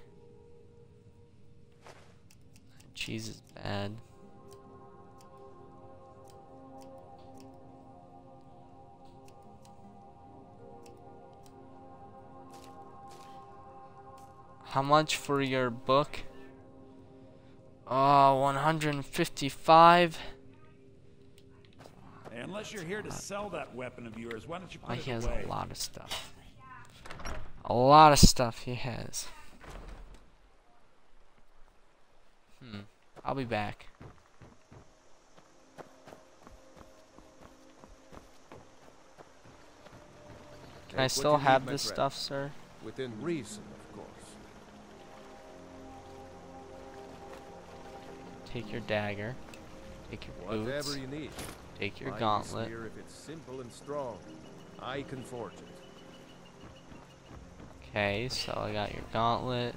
Cheese is bad. How much for your book? Uh, 155. Unless you're here to sell that weapon of yours, why don't you put Oh, it he has away? a lot of stuff. A lot of stuff he has. Hmm. I'll be back. Can I still have this friend. stuff, sir? Within reason, of course. Take your dagger. Take your boots. You need. Take your Buy gauntlet. If it's simple and strong, I can forge it. Okay, so I got your gauntlet.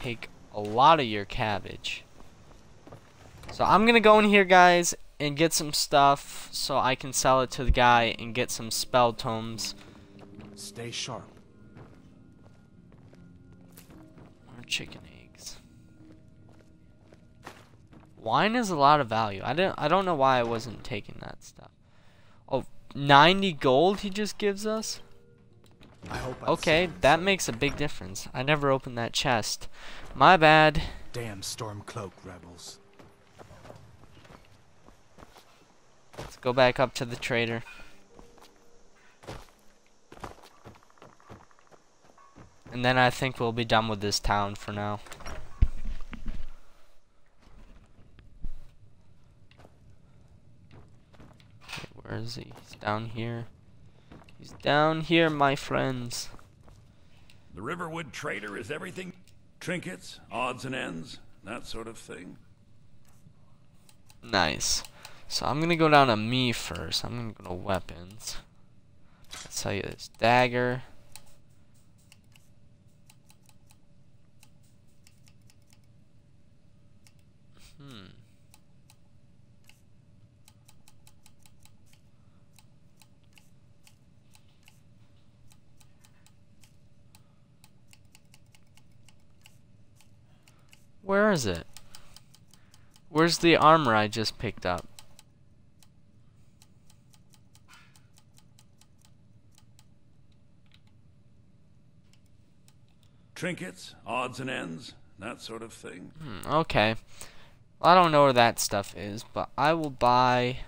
Take a lot of your cabbage. So I'm gonna go in here, guys, and get some stuff so I can sell it to the guy and get some spell tomes. Stay sharp. More chicken eggs. Wine is a lot of value. I don't I don't know why I wasn't taking that stuff. Oh, 90 gold he just gives us? I hope I've Okay, that makes a big difference. I never opened that chest. My bad. Damn Stormcloak rebels. Let's go back up to the trader. And then I think we'll be done with this town for now. Okay, where is he? He's down here. He's down here, my friends. The Riverwood Trader is everything trinkets, odds and ends, that sort of thing. Nice. So I'm gonna go down to me first. I'm gonna go to weapons. Let's tell you this dagger. Hmm. Where is it? Where's the armor I just picked up? Trinkets, odds and ends, that sort of thing. Hmm, okay. I don't know where that stuff is, but I will buy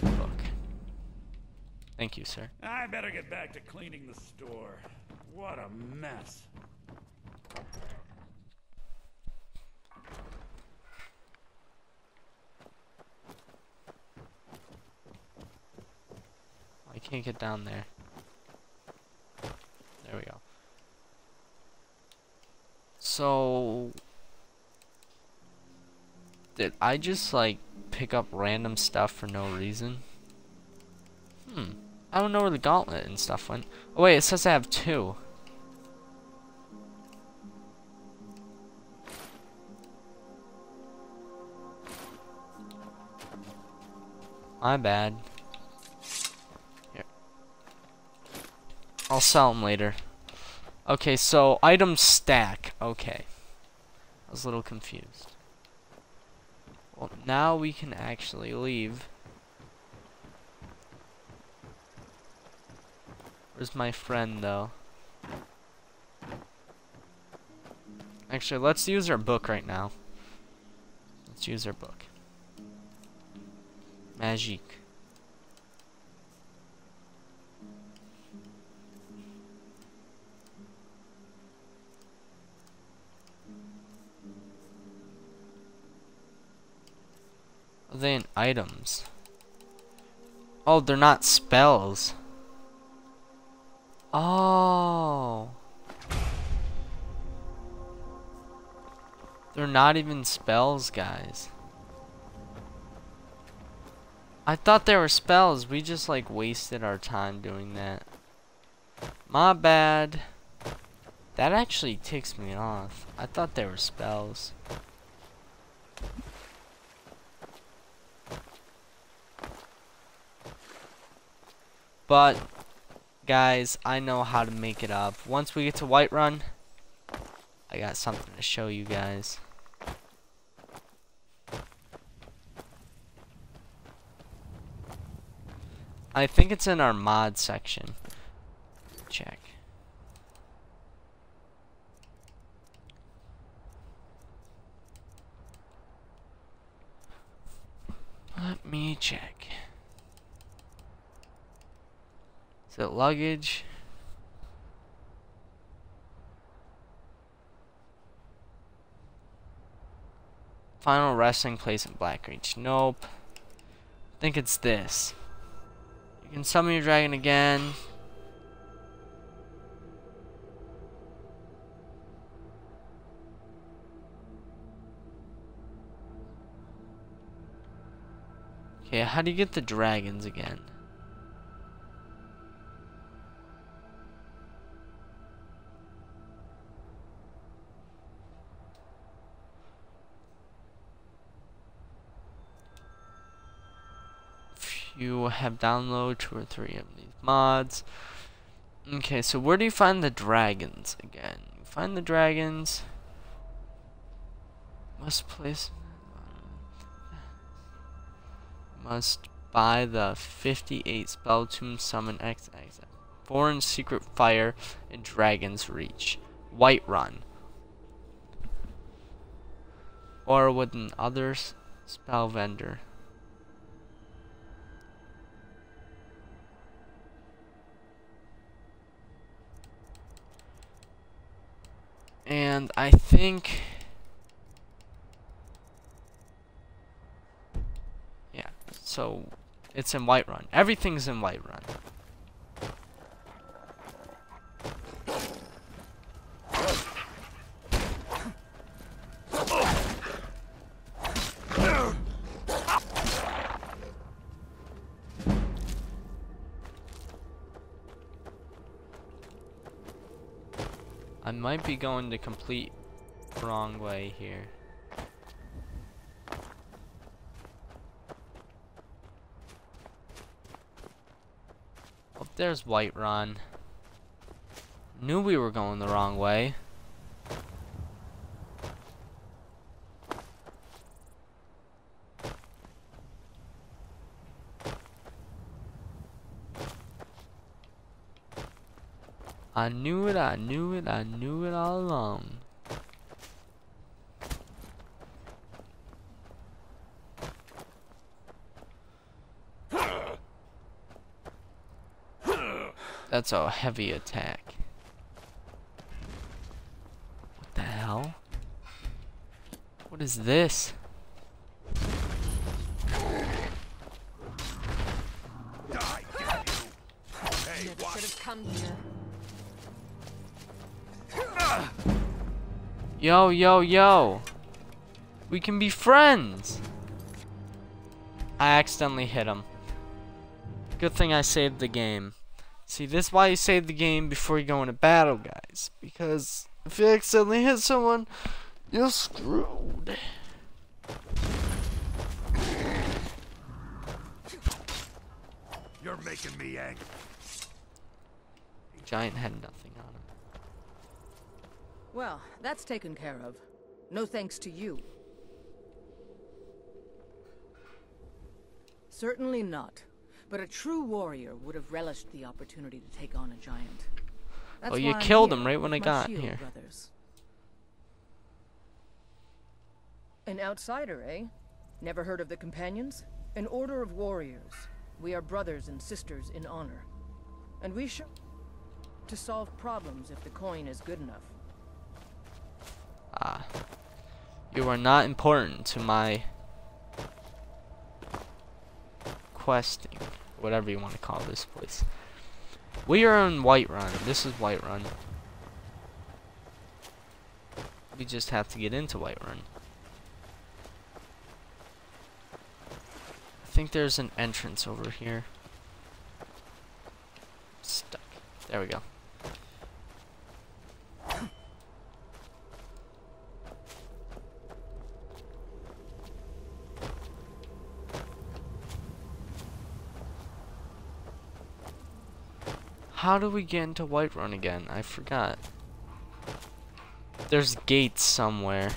the book. Thank you, sir. I better get back to cleaning the store. What a mess. Can't get down there. There we go. So did I just like pick up random stuff for no reason? Hmm. I don't know where the gauntlet and stuff went. Oh wait, it says I have two. My bad. I'll sell them later. Okay, so item stack. Okay. I was a little confused. Well, now we can actually leave. Where's my friend, though? Actually, let's use our book right now. Let's use our book. Magique. They in items? Oh, they're not spells. Oh. They're not even spells, guys. I thought they were spells. We just like wasted our time doing that. My bad. That actually ticks me off. I thought they were spells. But, guys, I know how to make it up. Once we get to Whiterun, I got something to show you guys. I think it's in our mod section. Check. Let me check. It luggage? Final resting place in Blackreach. Nope. I think it's this. You can summon your dragon again. Okay, how do you get the dragons again? Have downloaded two or three of these mods. Okay, so where do you find the dragons again? You find the dragons. Must place. Um, must buy the 58 spell tome summon XX. Foreign secret fire in Dragon's Reach. Whiterun. Or with an other spell vendor. And I think... Yeah, so it's in Whiterun. Everything's in Whiterun. Might be going the complete wrong way here. Oh, there's Whiterun. Knew we were going the wrong way. I knew it, I knew it, I knew it all along. That's a heavy attack. What the hell? What is this? Yo, yo, yo. We can be friends. I accidentally hit him. Good thing I saved the game. See, this is why you save the game before you go into battle, guys. Because if you accidentally hit someone, you're screwed. You're making me angry. Giant had nothing on him. Well, that's taken care of. No thanks to you. Certainly not. But a true warrior would have relished the opportunity to take on a giant. That's well, you killed him right when I got shield here. brothers. An outsider, eh? Never heard of the Companions? An order of warriors. We are brothers and sisters in honor. And we should to solve problems if the coin is good enough. Ah. You are not important to my questing. Whatever you want to call this place. We are in Whiterun. This is Whiterun. We just have to get into Whiterun. I think there's an entrance over here. Stuck. There we go. How do we get into Whiterun again? I forgot. There's gates somewhere.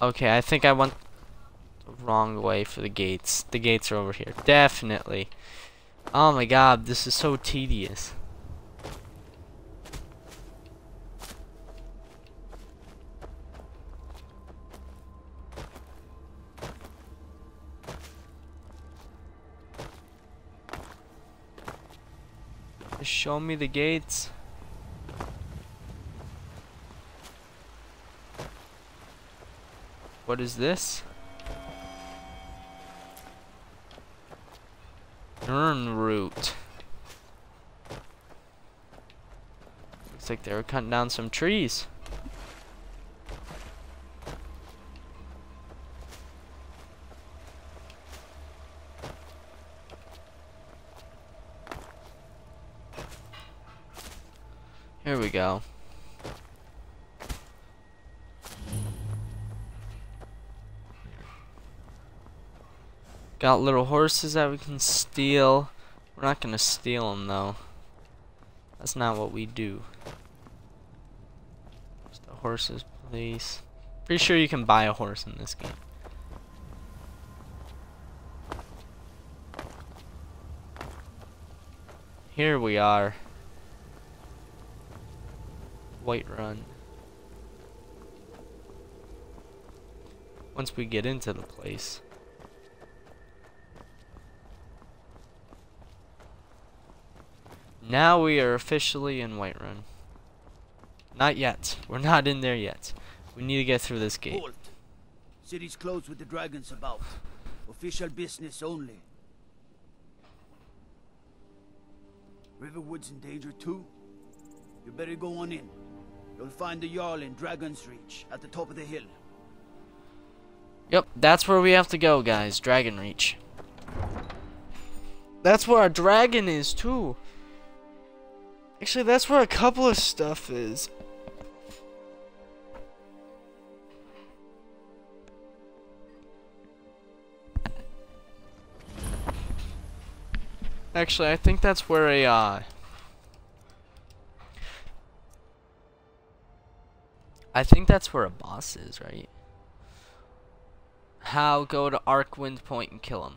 Okay, I think I went wrong way for the gates. The gates are over here. Definitely. Oh my god, this is so tedious. Show me the gates. What is this? Urn root. Looks like they were cutting down some trees. Got little horses that we can steal. We're not gonna steal them though. That's not what we do. Where's the horses, please? Pretty sure you can buy a horse in this game. Here we are. Whiterun. Once we get into the place. Now we are officially in Whiterun. Not yet. We're not in there yet. We need to get through this gate. Halt. City's closed with the dragons about. Official business only. Riverwood's in danger too? You better go on in. You'll find the Jarl in Dragon's Reach, at the top of the hill. Yep, that's where we have to go, guys. Dragon Reach. That's where our dragon is, too. Actually, that's where a couple of stuff is. Actually, I think that's where a, uh... I think that's where a boss is, right? How go to Arcwind Point and kill him.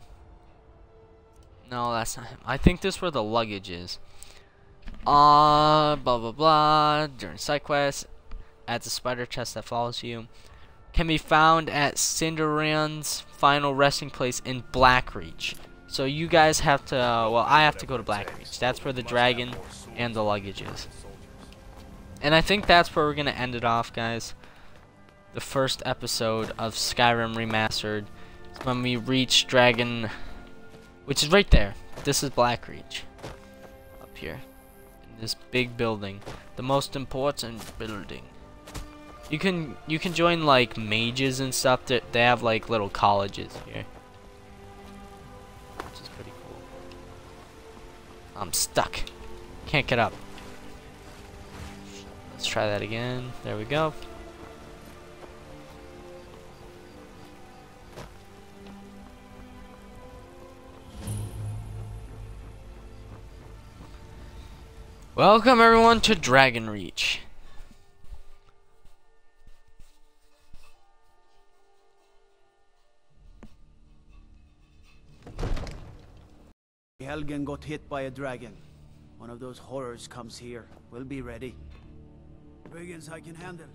No, that's not him. I think this is where the luggage is. Uh, blah blah blah. During side quests, adds a spider chest that follows you. Can be found at Cinderan's final resting place in Blackreach. So you guys have to, uh, well, I have to go to Blackreach. That's where the dragon and the luggage is. And I think that's where we're going to end it off, guys. The first episode of Skyrim Remastered. When we reach Dragon, which is right there. This is Blackreach. Up here. This big building. The most important building. You can you can join like mages and stuff that they have like little colleges here. Which is pretty cool. I'm stuck. Can't get up. Let's try that again. There we go. Welcome everyone to Dragon Reach. Helgen got hit by a dragon. One of those horrors comes here. We'll be ready. Brigands I can handle.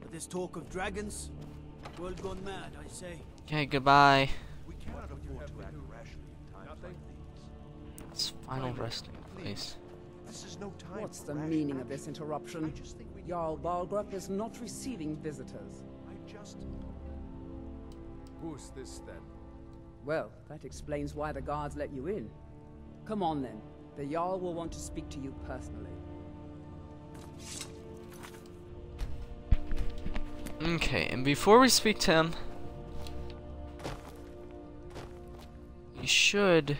But this talk of dragons, world gone mad, I say. Okay, goodbye. We cannot afford to act rashly in times like these. It's final resting place. This is no time What's the rash meaning of this interruption? I just Jarl Balgruuf is not receiving visitors. I just Who's this then? Well, that explains why the guards let you in. Come on then. The Jarl will want to speak to you personally. Okay, and before we speak to him, we should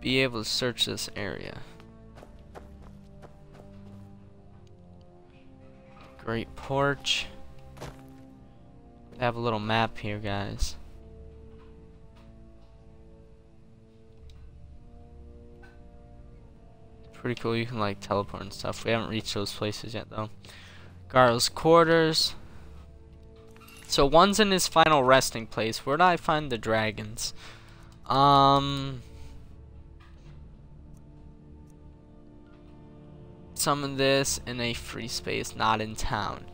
be able to search this area. Great porch. I have a little map here, guys. Pretty cool, you can like teleport and stuff. We haven't reached those places yet though. Jarl's quarters. So one's in his final resting place. Where do I find the dragons? Um Summon this in a free space, not in town.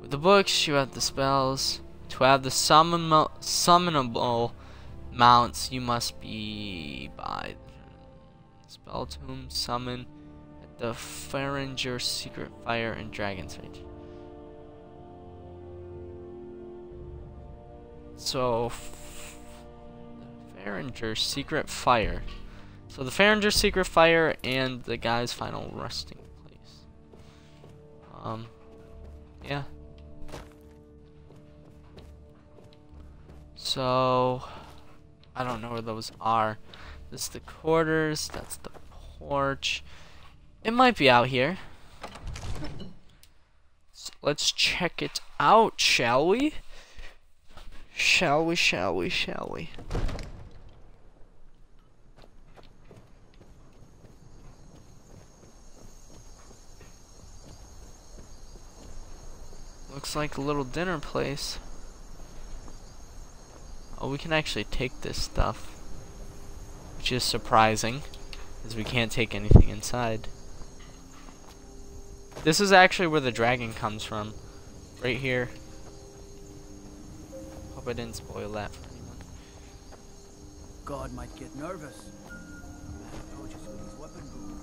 With the books, you have the spells. To have the summon summonable mounts, you must be by Spell Tome summon at the Faringer Secret Fire and Dragon's Reach. So, Farengar Secret-Fire. So the Farengar Secret-Fire and the guy's final resting place. Um, yeah. So, I don't know where those are. This is the quarters, that's the porch. It might be out here. So let's check it out, shall we? Shall we, shall we, shall we? Looks like a little dinner place. Oh, we can actually take this stuff. Which is surprising, as we can't take anything inside. This is actually where the dragon comes from. Right here. Hope I didn't spoil that for anyone. God might get nervous. With his weapon drawn.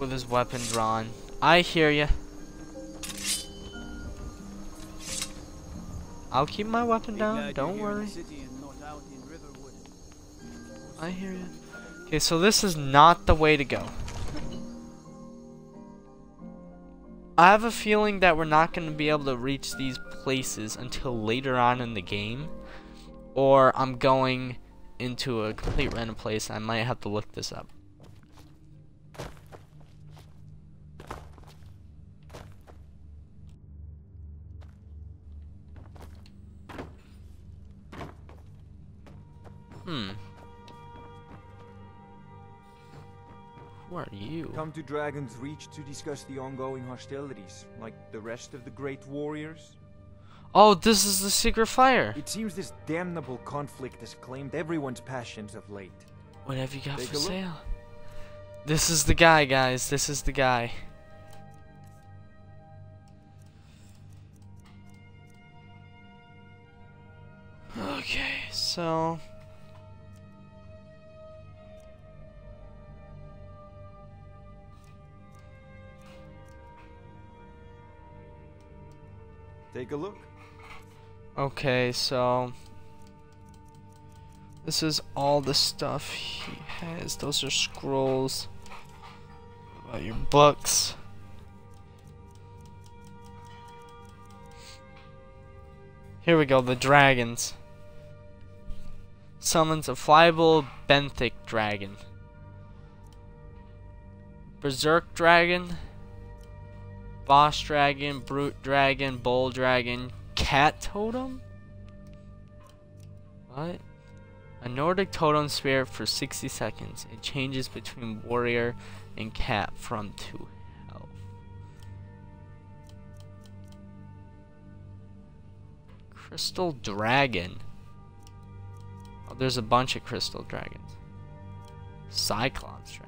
With his weapon drawn. I hear ya. I'll keep my weapon down, don't you're here in worry. the city and not out in Riverwood. I hear you. Okay, so this is not the way to go. I have a feeling that we're not going to be able to reach these places until later on in the game. Or I'm going into a complete random place. I might have to look this up. Hmm. Who are you? Come to Dragon's Reach to discuss the ongoing hostilities, like the rest of the great warriors? Oh, this is the secret fire. It seems this damnable conflict has claimed everyone's passions of late. What have you got Take for a look. sale? This is the guy, guys. This is the guy. Okay, so Take a look. Okay, so This is all the stuff he has. Those are scrolls. What about your books? Here we go, the dragons. Summons a flyable benthic dragon. Berserk dragon. Boss dragon, brute dragon, bull dragon, cat totem? What? A Nordic totem spirit for 60 seconds. It changes between warrior and cat from 2 health. Crystal dragon. Oh, there's a bunch of crystal dragons. Cyclops dragon.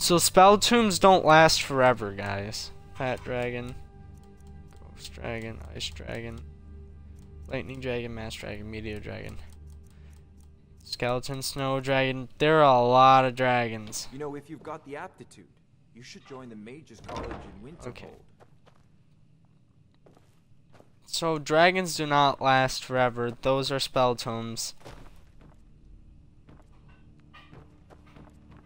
So spell tomes don't last forever, guys. Pat dragon, ghost dragon, ice dragon, lightning dragon, mass dragon, meteor dragon, skeleton snow dragon. There are a lot of dragons. You know, if you've got the aptitude, you should join the Mages College in Winterhold. Okay. So dragons do not last forever. Those are spell tomes.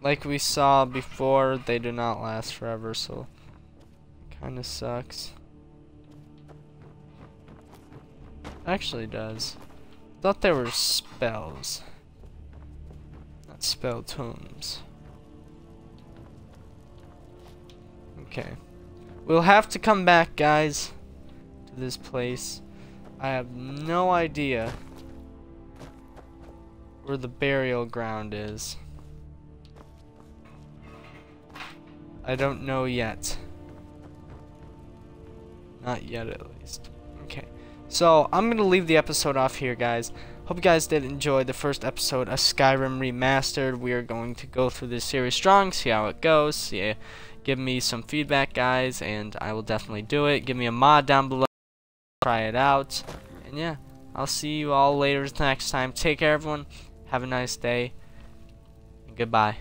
Like we saw before, they do not last forever, so kind of sucks. Actually does. Thought they were spells. Not spell tomes. Okay. We'll have to come back, guys, to this place. I have no idea where the burial ground is. I don't know yet. Not yet, at least. Okay. So, I'm going to leave the episode off here, guys. Hope you guys did enjoy the first episode of Skyrim Remastered. We are going to go through this series strong, see how it goes, see, give me some feedback, guys, and I will definitely do it. Give me a mod down below, try it out, and yeah, I'll see you all later next time. Take care, everyone. Have a nice day, goodbye.